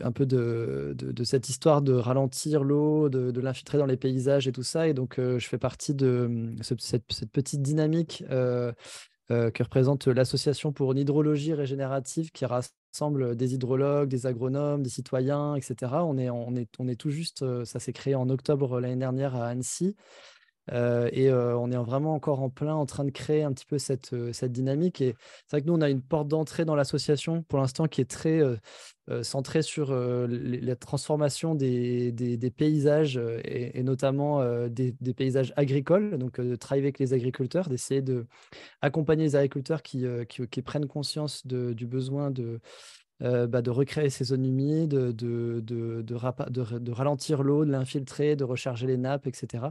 un peu de, cette histoire de ralentir l'eau, de, de l'infiltrer dans les paysages et tout ça. Et donc, je fais partie de cette, cette, petite dynamique que représente l'Association pour une hydrologie régénérative qui rassemble des hydrologues, des agronomes, des citoyens, etc. On est, on est, on est tout juste, ça s'est créé en octobre l'année dernière à Annecy. Euh, et euh, on est vraiment encore en plein en train de créer un petit peu cette, euh, cette dynamique. Et c'est vrai que nous, on a une porte d'entrée dans l'association pour l'instant qui est très centrée sur la transformation des, paysages et, notamment des, paysages agricoles. Donc, de travailler avec les agriculteurs, d'essayer d'accompagner les agriculteurs qui, prennent conscience du besoin de euh, bah, de recréer ces zones humides, de, de, de, de ralentir l'eau, de l'infiltrer, de recharger les nappes, etc.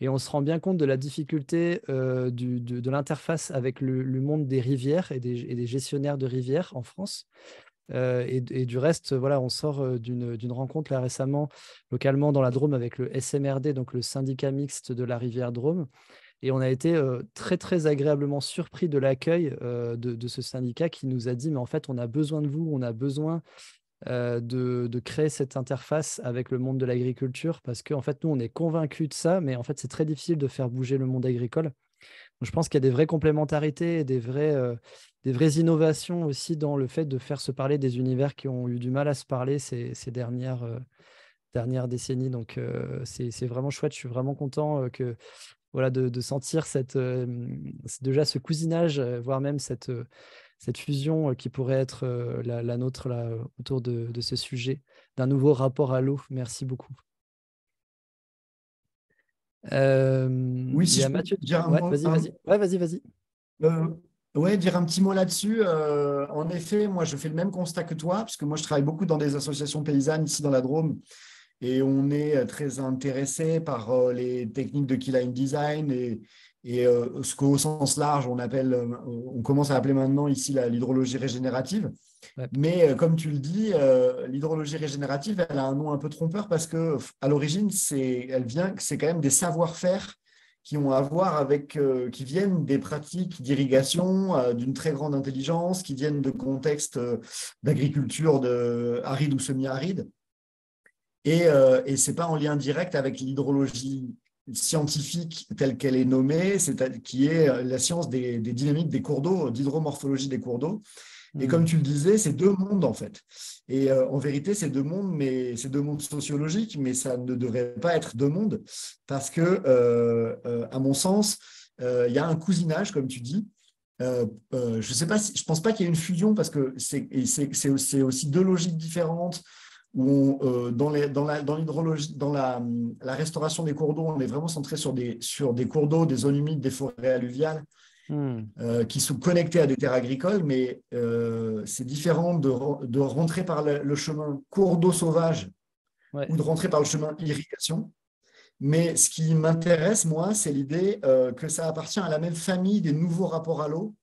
Et on se rend bien compte de la difficulté euh, de, l'interface avec le, monde des rivières et des, et des, gestionnaires de rivières en France. Euh, et, et, du reste, voilà, on sort d'une rencontre là récemment, localement dans la Drôme, avec le SMRD, donc le syndicat mixte de la rivière Drôme, et on a été très, très agréablement surpris de l'accueil de, ce syndicat qui nous a dit, mais en fait, on a besoin de vous, on a besoin de, créer cette interface avec le monde de l'agriculture, parce qu'en fait, nous, on est convaincus de ça, mais en fait, c'est très difficile de faire bouger le monde agricole. je pense qu'il y a des vraies complémentarités et des vraies, des vraies innovations aussi dans le fait de faire se parler des univers qui ont eu du mal à se parler ces, dernières décennies. Donc, c'est vraiment chouette. Je suis vraiment content que voilà, de, sentir cette, déjà ce cousinage, voire même cette, cette fusion qui pourrait être la, nôtre là, autour de, ce sujet, d'un nouveau rapport à l'eau. Merci beaucoup. oui, si je Mathieu... dire un ouais, Vas-y, vas-y. Ouais, vas-y, vas-y. Euh, dire un petit mot là-dessus. en effet, moi, je fais le même constat que toi, parce que moi, je travaille beaucoup dans des associations paysannes ici dans la Drôme et on est euh, très intéressé par euh, les techniques de keyline design et, et euh, ce qu'au sens large on appelle, on commence à appeler maintenant ici l'hydrologie régénérative. Mais comme tu le dis, l'hydrologie régénérative, elle a un nom un peu trompeur parce que à l'origine, c'est, elle vient, c'est quand même des savoir-faire qui ont à voir avec, qui viennent des pratiques d'irrigation d'une très grande intelligence, qui viennent de contextes d'agriculture de aride ou semi-aride. Et, euh, et ce n'est pas en lien direct avec l'hydrologie scientifique telle qu'elle est nommée, c'est qui est euh, la science des, dynamiques des cours d'eau, d'hydromorphologie des cours d'eau. Et hmm. comme tu le disais, c'est deux mondes en fait. Et euh, en vérité, c'est deux mondes, mais c'est deux mondes sociologiques, mais ça ne devrait pas être deux mondes parce que, à mon sens, il y a un cousinage, comme tu dis. je sais pas, si, je pense pas qu'il y ait une fusion parce que c'est aussi deux logiques différentes où euh, dans, l'hydrologie, dans, la, restauration des cours d'eau, on est vraiment centré sur des, sur des cours d'eau, des zones humides, des forêts alluviales, hmm. euh, qui sont connectées à des terres agricoles, mais euh, c'est différent de, rentrer par le, chemin cours d'eau sauvage ou de rentrer par le chemin irrigation. Mais ce qui m'intéresse, moi, c'est l'idée que ça appartient à la même famille des nouveaux rapports à l'eau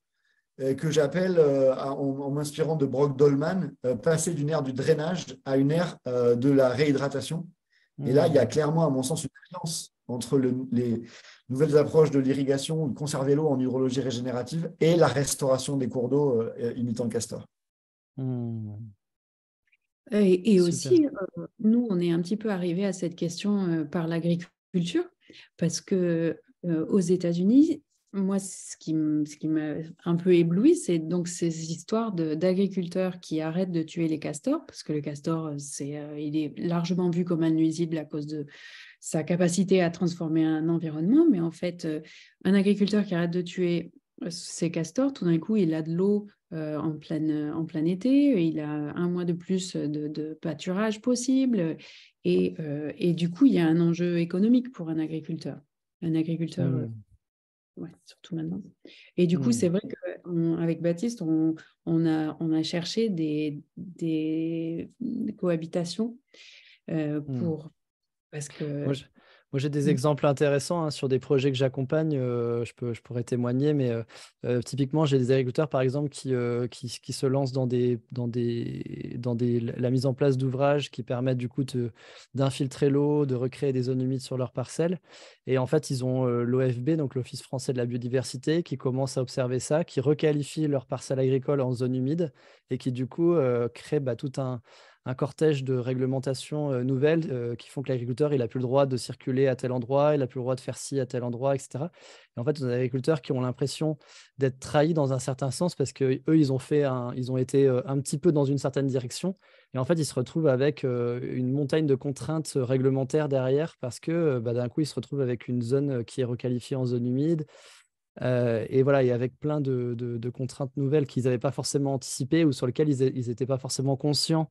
que j'appelle, euh, en, m'inspirant de Brock Dolman, euh, passer d'une ère du drainage à une ère de la réhydratation. Et là, il y a mmh. clairement, à mon sens, une alliance entre les nouvelles approches de l'irrigation, de conserver l'eau en hydrologie régénérative et la restauration des cours d'eau imitant le castor. Mmh. Et, aussi, nous, on est un petit peu arrivé à cette question par l'agriculture, parce que aux États-Unis, moi, ce qui m'a un peu ébloui, c'est donc ces histoires d'agriculteurs qui arrêtent de tuer les castors, parce que le castor, c'est, euh, il est largement vu comme un nuisible à cause de sa capacité à transformer un environnement. Mais en fait, euh, un agriculteur qui arrête de tuer euh, ces castors, tout d'un coup, il a de l'eau en, plein, en plein été, il a un mois de plus de, pâturage possible, et, et, du coup, il y a un enjeu économique pour un agriculteur. Un agriculteur. Mmh. Ouais, surtout maintenant. Et du coup, c'est mmh. vrai qu'avec Baptiste, on, on, a, on a cherché des, des, cohabitations euh, mmh. pour. Parce que. Moi, j'ai des mmh. exemples intéressants hein, sur des projets que j'accompagne. Euh, je, peux, je pourrais témoigner, mais euh, euh, typiquement, j'ai des agriculteurs, par exemple, qui, qui, qui, se lancent dans, des, dans, des, dans des, la mise en place d'ouvrages qui permettent du coup d'infiltrer l'eau, de recréer des zones humides sur leurs parcelles. Et en fait, ils ont l'OFB, donc l'Office français de la biodiversité, qui commence à observer ça, qui requalifie leurs parcelles agricoles en zones humides et qui du coup crée bah, tout un un cortège de réglementations euh, nouvelles euh, qui font que l'agriculteur, il n'a plus le droit de circuler à tel endroit, il n'a plus le droit de faire ci à tel endroit, etc. Et en fait, on a des agriculteurs qui ont l'impression d'être trahis dans un certain sens parce qu'eux, ils ont fait ils ont été euh, un petit peu dans une certaine direction. Et en fait, ils se retrouvent avec une montagne de contraintes réglementaires derrière parce que bah, d'un coup, ils se retrouvent avec une zone qui est requalifiée en zone humide, et voilà, et avec plein de, contraintes nouvelles qu'ils n'avaient pas forcément anticipées ou sur lesquelles ils n'étaient pas forcément conscients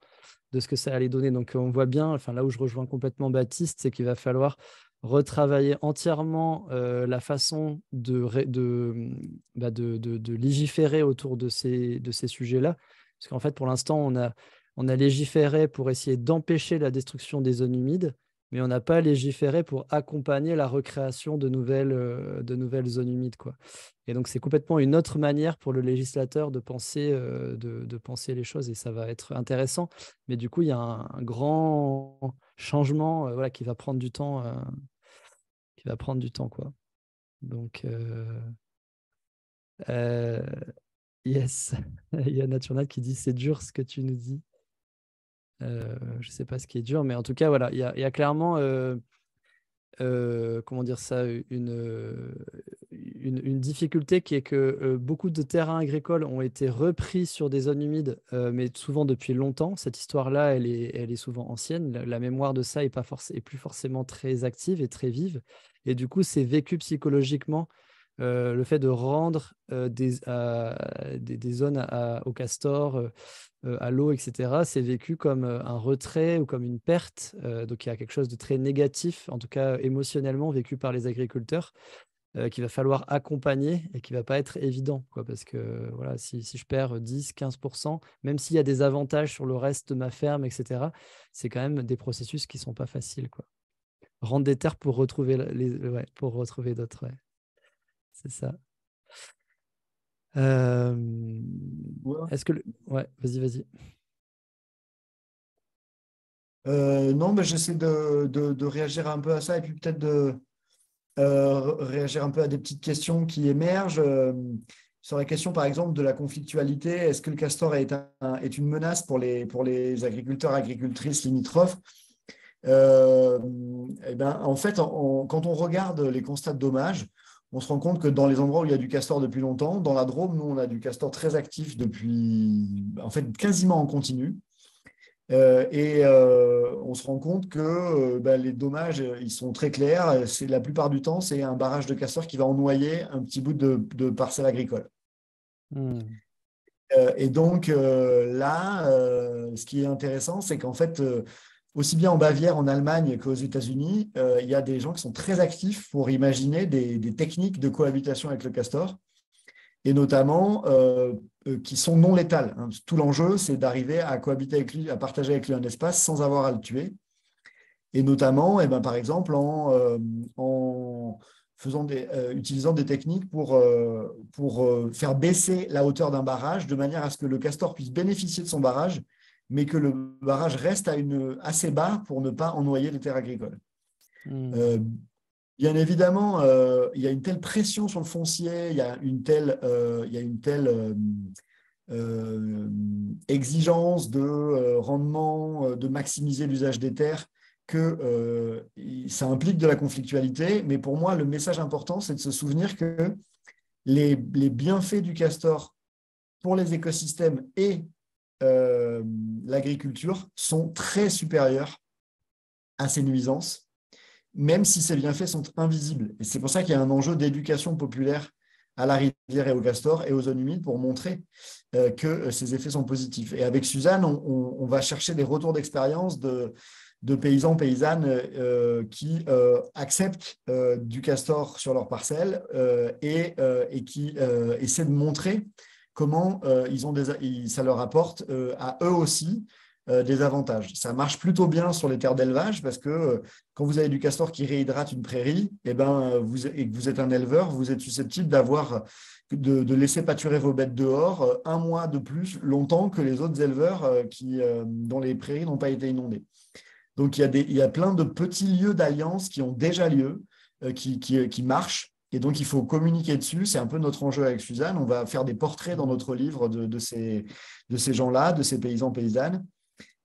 de ce que ça allait donner. Donc on voit bien, enfin là où je rejoins complètement Baptiste, c'est qu'il va falloir retravailler entièrement la façon de, de, bah, de, de, légiférer autour de ces, de ces sujets-là Parce qu'en fait, pour l'instant, on a, on a légiféré pour essayer d'empêcher la destruction des zones humides, mais on n'a pas légiféré pour accompagner la recréation de nouvelles, euh, de nouvelles zones humides. Quoi. Et donc, c'est complètement une autre manière pour le législateur de penser, euh, de, penser les choses, et ça va être intéressant. Mais du coup, il y a un, grand changement euh, voilà, qui va prendre du temps. qui va prendre du temps. Quoi. Donc, yes, il y a National qui dit c'est dur ce que tu nous dis. Euh, je ne sais pas ce qui est dur, mais en tout cas, voilà, il y a, clairement, euh, euh, comment dire ça, une, difficulté qui est que beaucoup de terrains agricoles ont été repris sur des zones humides, mais souvent depuis longtemps. Cette histoire-là, elle est, souvent ancienne. La, mémoire de ça n'est plus forcément très active et très vive. Et du coup, c'est vécu psychologiquement euh, le fait de rendre euh, des, des, zones au castor, euh, à l'eau, etc., c'est vécu comme un retrait ou comme une perte. donc il y a quelque chose de très négatif, en tout cas émotionnellement vécu par les agriculteurs. qu'il va falloir accompagner et qui va pas être évident. Quoi, parce que voilà, si, je perds 10-15%, même s'il y a des avantages sur le reste de ma ferme, etc., c'est quand même des processus qui sont pas faciles. Rendre des terres pour retrouver, d'autres. C'est ça. Est-ce que. Ouais, vas-y, vas-y. Euh, non, mais j'essaie de, réagir un peu à ça et puis peut-être de euh, réagir un peu à des petites questions qui émergent. Euh, sur la question, par exemple, de la conflictualité, est-ce que le castor est, est une menace pour les, pour les agriculteurs, agricultrices limitrophes? Eh ben, En fait, quand on regarde les constats de dommages, on se rend compte que dans les endroits où il y a du castor depuis longtemps, dans la Drôme, nous, on a du castor très actif depuis, en fait, quasiment en continu. Euh, et euh, on se rend compte que euh, bah, les dommages, ils sont très clairs. C'est la plupart du temps, c'est un barrage de castor qui va en noyer un petit bout de, de parcelle agricole. Hmm. et donc là, ce qui est intéressant, c'est qu'en fait, aussi bien en Bavière, en Allemagne qu'aux États-Unis, euh, il y a des gens qui sont très actifs pour imaginer des, techniques de cohabitation avec le castor, et notamment euh, euh, qui sont non létales. Hein. Tout l'enjeu, c'est d'arriver à cohabiter avec lui, à partager avec lui un espace sans avoir à le tuer. Et notamment, eh ben, par exemple, en, utilisant des techniques pour faire baisser la hauteur d'un barrage de manière à ce que le castor puisse bénéficier de son barrage mais que le barrage reste à une, assez bas pour ne pas ennoyer les terres agricoles. Hmm. Euh, bien évidemment, euh, il y a une telle pression sur le foncier, il y a une telle, euh, il y a une telle exigence de rendement, de maximiser l'usage des terres, que ça implique de la conflictualité. Mais pour moi, le message important, c'est de se souvenir que les, les bienfaits du castor pour les écosystèmes et euh, l'agriculture sont très supérieurs à ces nuisances, même si ces bienfaits sont invisibles. Et c'est pour ça qu'il y a un enjeu d'éducation populaire à la rivière et au castor et aux zones humides pour montrer euh, que euh, ces effets sont positifs. Et avec Suzanne, on, va chercher des retours d'expérience de, paysans, paysannes qui acceptent du castor sur leur parcelle et, qui essaient de montrer comment euh, ça leur apporte euh, à eux aussi euh, des avantages. Ça marche plutôt bien sur les terres d'élevage parce que quand vous avez du castor qui réhydrate une prairie, et, eh ben, vous, et que vous êtes un éleveur, vous êtes susceptible d'avoir de, laisser pâturer vos bêtes dehors un mois de plus longtemps que les autres éleveurs qui, dont les prairies n'ont pas été inondées. Donc il y, a plein de petits lieux d'alliance qui ont déjà lieu, qui marchent et donc, il faut communiquer dessus. C'est un peu notre enjeu avec Suzanne. On va faire des portraits dans notre livre de, ces, gens-là, de ces paysans, paysannes.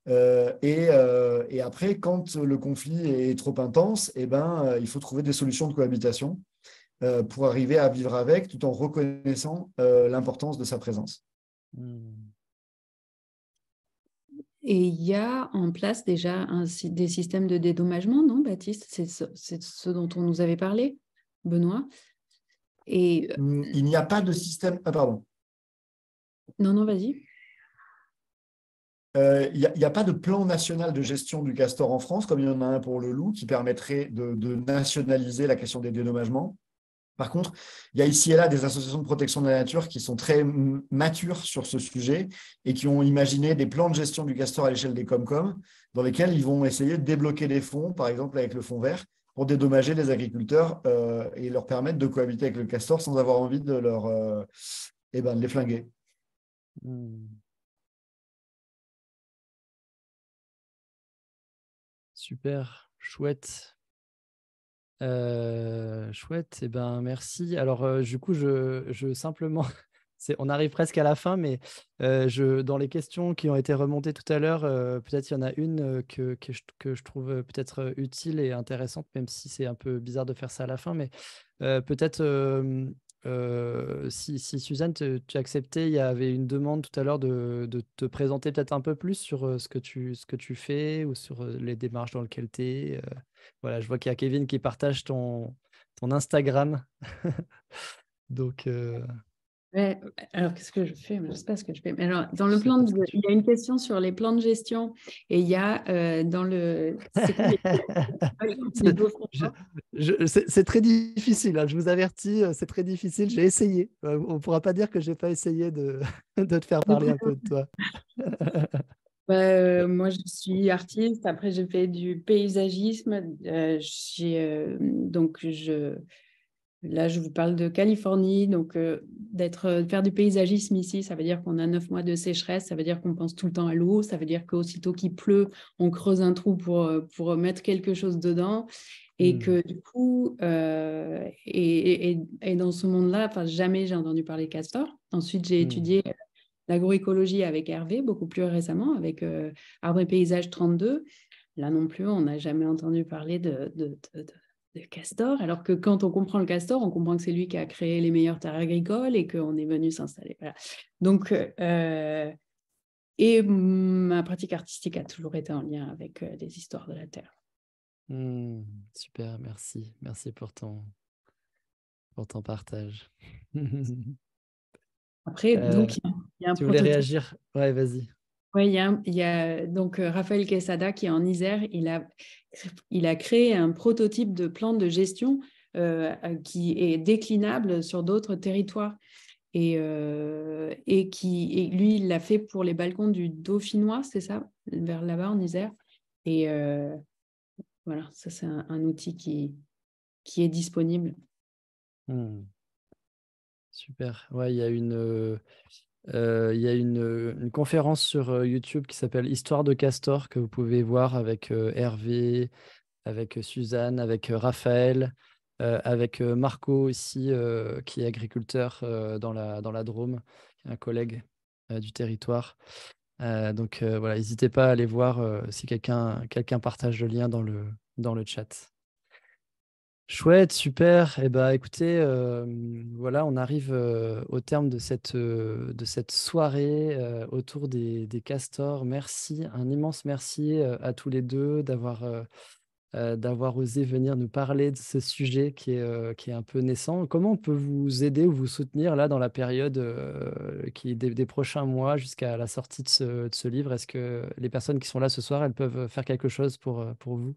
Euh, euh, et, après, quand le conflit est trop intense, eh ben, euh, il faut trouver des solutions de cohabitation pour arriver à vivre avec tout en reconnaissant l'importance de sa présence. Et il y a en place déjà des systèmes de dédommagement, non, Baptiste? C'est ce, ce dont on nous avait parlé? Benoît. Et... Il n'y a pas de système. Ah, pardon. Non, non, vas-y. Euh, il n'y a, pas de plan national de gestion du castor en France, comme il y en a un pour le loup, qui permettrait de, nationaliser la question des dédommagements. Par contre, il y a ici et là des associations de protection de la nature qui sont très matures sur ce sujet et qui ont imaginé des plans de gestion du castor à l'échelle des Comcom, dans lesquels ils vont essayer de débloquer des fonds, par exemple avec le fonds vert, pour dédommager les agriculteurs euh, et leur permettre de cohabiter avec le castor sans avoir envie de, leur, euh, eh ben, les flinguer. Hmm. Super, chouette. Euh, chouette, et eh ben merci. Alors, du coup, je, je simplement, on arrive presque à la fin, mais euh, je, dans les questions qui ont été remontées tout à l'heure, peut-être il y en a une que, que, je, que je trouve peut-être utile et intéressante, même si c'est un peu bizarre de faire ça à la fin, mais peut-être euh, si, Suzanne, tu, acceptais, il y avait une demande tout à l'heure de, te présenter peut-être un peu plus sur euh, ce que tu, ce que tu fais ou sur euh, les démarches dans lesquelles tu es. voilà, je vois qu'il y a Kevin qui partage ton, ton Instagram. Donc, alors qu'est-ce que je fais? Je ne sais pas ce que je fais. Mais alors, dans le plan, il y a une question sur les plans de gestion et il y a euh, dans le. C'est très difficile. Hein, je vous avertis, euh, c'est très difficile. J'ai essayé. Euh, on ne pourra pas dire que je n'ai pas essayé de, de, te faire parler un peu de toi. Bah, moi, je suis artiste. Après, j'ai fait du paysagisme. donc, je Là, je vous parle de Californie, donc euh, d'être euh, faire du paysagisme ici, ça veut dire qu'on a neuf mois de sécheresse, ça veut dire qu'on pense tout le temps à l'eau, ça veut dire qu'aussitôt qu'il pleut, on creuse un trou pour, euh, pour mettre quelque chose dedans. Et mmh. que du coup, et, et, dans ce monde-là, jamais j'ai entendu parler castor. Ensuite, j'ai mmh. étudié l'agroécologie avec Hervé, beaucoup plus récemment, avec Arbre et Paysage 32. Là non plus, on n'a jamais entendu parler de, de castor, alors que quand on comprend le castor, on comprend que c'est lui qui a créé les meilleures terres agricoles et qu'on est venu s'installer. Donc, euh, et ma pratique artistique a toujours été en lien avec euh, les histoires de la terre. Mmh, super, merci. Merci pour ton, pour ton partage. Après, euh, donc, il y a un Tu voulais réagir? Ouais, vas-y. Oui, il y a, donc euh, Raphaël Quesada qui est en Isère, il a, il a créé un prototype de plan de gestion euh, qui est déclinable sur d'autres territoires. Et, euh, et qui lui, il l'a fait pour les balcons du Dauphinois, c'est ça, vers là-bas en Isère. Et voilà, ça c'est un, outil qui, qui est disponible. Hmm. Super. Ouais, il y a une euh, il y a une, conférence sur euh, YouTube qui s'appelle Histoire de Castor que vous pouvez voir avec euh, Hervé, avec Suzanne, avec Raphaël, avec Marco ici, qui est agriculteur dans, la, dans la Drôme, un collègue du territoire. donc voilà, n'hésitez pas à aller voir si quelqu'un quelqu'un partage le lien dans le, dans le chat. Chouette, super. Eh ben, écoutez, euh, voilà, on arrive euh, au terme de cette, euh, de cette soirée autour des, des, castors. Merci, un immense merci à tous les deux d'avoir osé venir nous parler de ce sujet qui est, qui est un peu naissant. Comment on peut vous aider ou vous soutenir là dans la période qui des, des, prochains mois jusqu'à la sortie de ce, de ce livre? Est-ce que les personnes qui sont là ce soir, elles peuvent faire quelque chose pour, pour vous?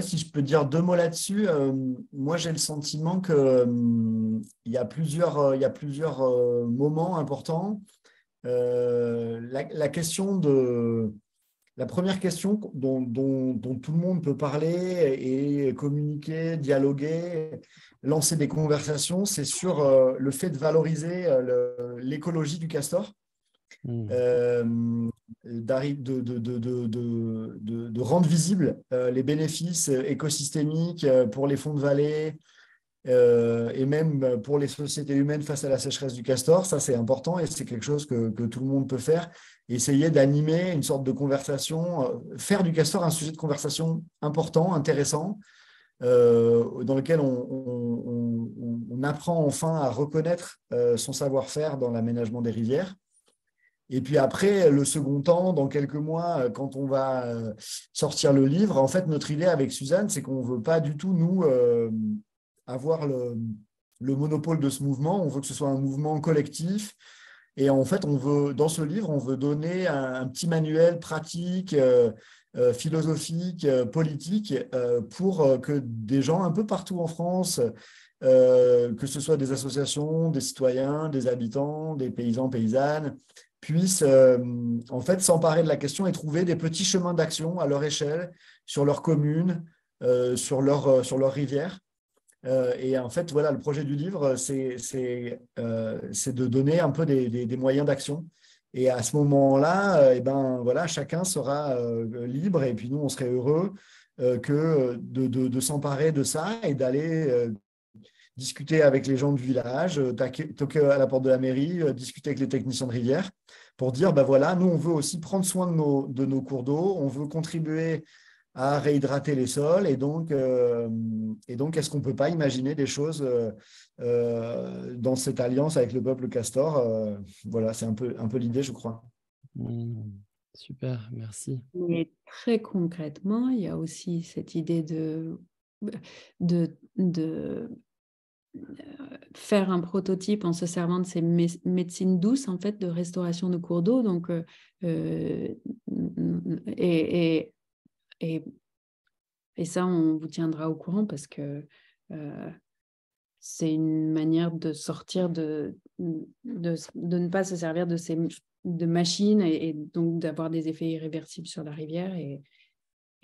Si je peux dire deux mots là-dessus, euh, moi j'ai le sentiment qu'il euh, y a plusieurs, euh, y a plusieurs moments importants. La, question de la première question dont, tout le monde peut parler et communiquer, dialoguer, lancer des conversations, c'est sur le fait de valoriser l'écologie du castor. Mmh de, de, de, rendre visibles euh, les bénéfices écosystémiques euh, pour les fonds de vallée euh, et même pour les sociétés humaines face à la sécheresse du castor. Ça, c'est important et c'est quelque chose que, tout le monde peut faire. Essayer d'animer une sorte de conversation, faire du castor un sujet de conversation important, intéressant, dans lequel on, on, apprend enfin à reconnaître son savoir-faire dans l'aménagement des rivières. Et puis après, le second temps, dans quelques mois, euh, quand on va euh, sortir le livre, en fait, notre idée avec Suzanne, c'est qu'on ne veut pas du tout, nous, euh, avoir le, monopole de ce mouvement. On veut que ce soit un mouvement collectif. Et en fait, on veut, dans ce livre, on veut donner un, petit manuel pratique philosophiques, politiques, pour que des gens un peu partout en France, que ce soit des associations, des citoyens, des habitants, des paysans, paysannes, puissent en fait s'emparer de la question et trouver des petits chemins d'action à leur échelle, sur leur commune, sur leur, sur leur rivière. et en fait, voilà, le projet du livre, c'est de donner un peu des, des moyens d'action et à ce moment-là, euh, eh ben, voilà, chacun sera euh, libre et puis nous, on serait heureux euh, que de, de, s'emparer de ça et d'aller discuter avec les gens du village, toquer à la porte de la mairie, discuter avec les techniciens de rivière pour dire, ben voilà, nous, on veut aussi prendre soin de nos, de nos cours d'eau, on veut contribuer à réhydrater les sols. Et donc, et donc est-ce qu'on ne peut pas imaginer des choses euh, dans cette alliance avec le peuple castor. Euh, voilà, c'est un peu, un peu l'idée, je crois. Mmh. super, merci. Et très concrètement, il y a aussi cette idée de, de, de euh, faire un prototype en se servant de ces médecines douces, en fait, de restauration de cours d'eau. Donc, et, et, et, et, ça, on vous tiendra au courant parce que c'est une manière de sortir de, de, ne pas se servir de ces de machines et, donc d'avoir des effets irréversibles sur la rivière. Et,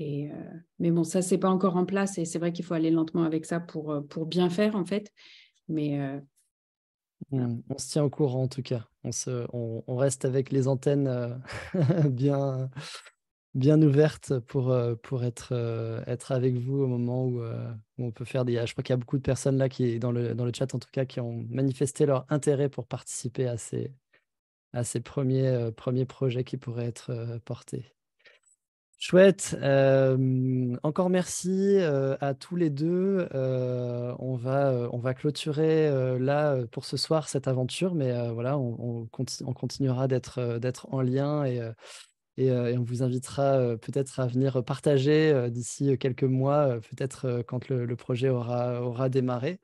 euh, mais bon, ça, c'est pas encore en place et c'est vrai qu'il faut aller lentement avec ça pour, euh, pour bien faire, en fait. Mais. Euh, mmh, on se tient au courant, en tout cas. On, se, on, on reste avec les antennes bien bien ouverte pour, pour être, être avec vous au moment où, on peut faire des... Je crois qu'il y a beaucoup de personnes là, qui, dans, le, dans le chat en tout cas, qui ont manifesté leur intérêt pour participer à ces, à ces premiers, premiers projets qui pourraient être portés. Chouette. encore merci à tous les deux. on, va, on va clôturer là pour ce soir cette aventure, mais voilà, on, on, on continuera d'être en lien et euh, et, on vous invitera euh, peut-être à venir partager euh, d'ici quelques mois, peut-être quand le, projet aura, aura démarré,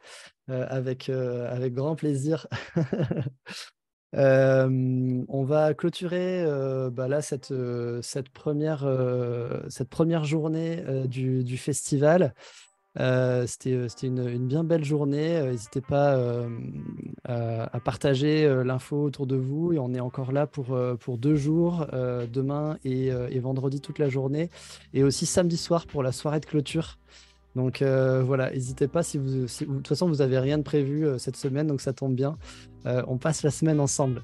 avec, avec grand plaisir. on va clôturer bah là, cette, première, journée du, festival. C'était une, bien belle journée. N'hésitez pas à, partager l'info autour de vous. Et on est encore là pour, deux jours, demain et, vendredi toute la journée. Et aussi samedi soir pour la soirée de clôture. Donc voilà, n'hésitez pas si vous, De toute façon, vous n'avez rien de prévu cette semaine, donc ça tombe bien. on passe la semaine ensemble.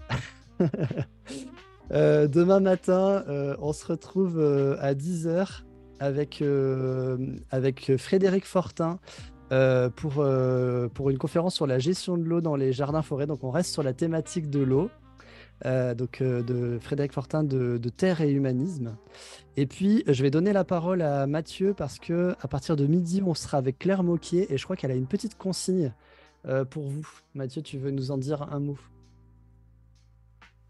demain matin, on se retrouve à 10h avec, euh, avec Frédéric Fortin euh, pour, euh, pour une conférence sur la gestion de l'eau dans les jardins forêts. Donc on reste sur la thématique de l'eau. Donc de Frédéric Fortin de, Terre et Humanisme. Et puis je vais donner la parole à Mathieu parce que à partir de midi on sera avec Claire Moquier et je crois qu'elle a une petite consigne pour vous. Mathieu, tu veux nous en dire un mot?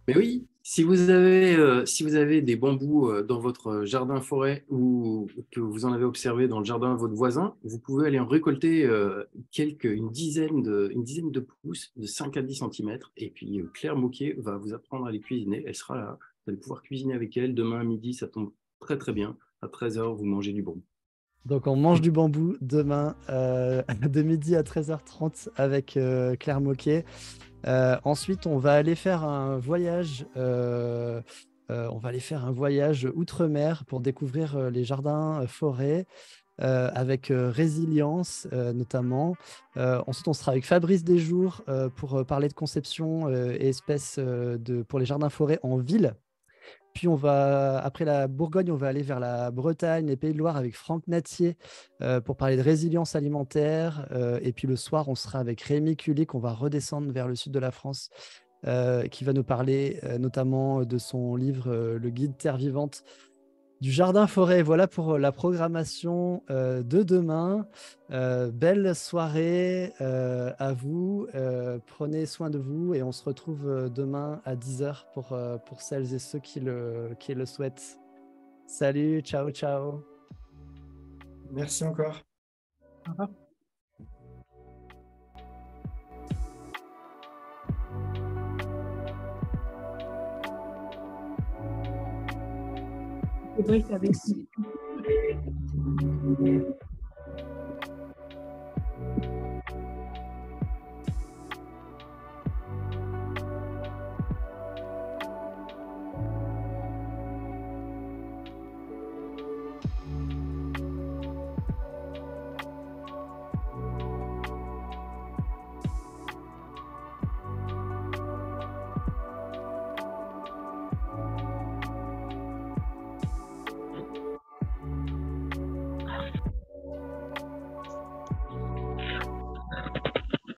Mais oui, si vous avez, euh, si vous avez des bambous euh, dans votre jardin forêt ou que vous en avez observé dans le jardin de votre voisin, vous pouvez aller en récolter euh, quelques, une, dizaine de, une de pousses de 5 à 10 cm. Et puis Claire Moquet va vous apprendre à les cuisiner. Elle sera là. Vous allez pouvoir cuisiner avec elle. Demain à midi, ça tombe très très bien. À 13h, vous mangez du bambou. Donc on mange du bambou demain de midi à 13h30 avec Claire Moquet. Euh, ensuite, on va aller faire un voyage. Euh, euh, on va aller faire un voyage outre-mer pour découvrir les jardins forêts. avec résilience notamment. ensuite, on sera avec Fabrice Desjours pour parler de conception et espèces de, pour les jardins forêts en ville. Puis on va, après la Bourgogne, on va aller vers la Bretagne, les Pays de Loire avec Franck Natier euh, pour parler de résilience alimentaire. Euh, et puis le soir, on sera avec Rémi Kulik, on va redescendre vers le sud de la France, euh, qui va nous parler notamment de son livre Le guide Terre vivante du Jardin Forêt. Voilà pour euh, la programmation euh, de demain. Euh, belle soirée à vous. prenez soin de vous et on se retrouve demain à 10h pour, pour celles et ceux qui le, qui le souhaitent. Salut, ciao, ciao. Merci encore. Au revoir. C'est vrai qu'avec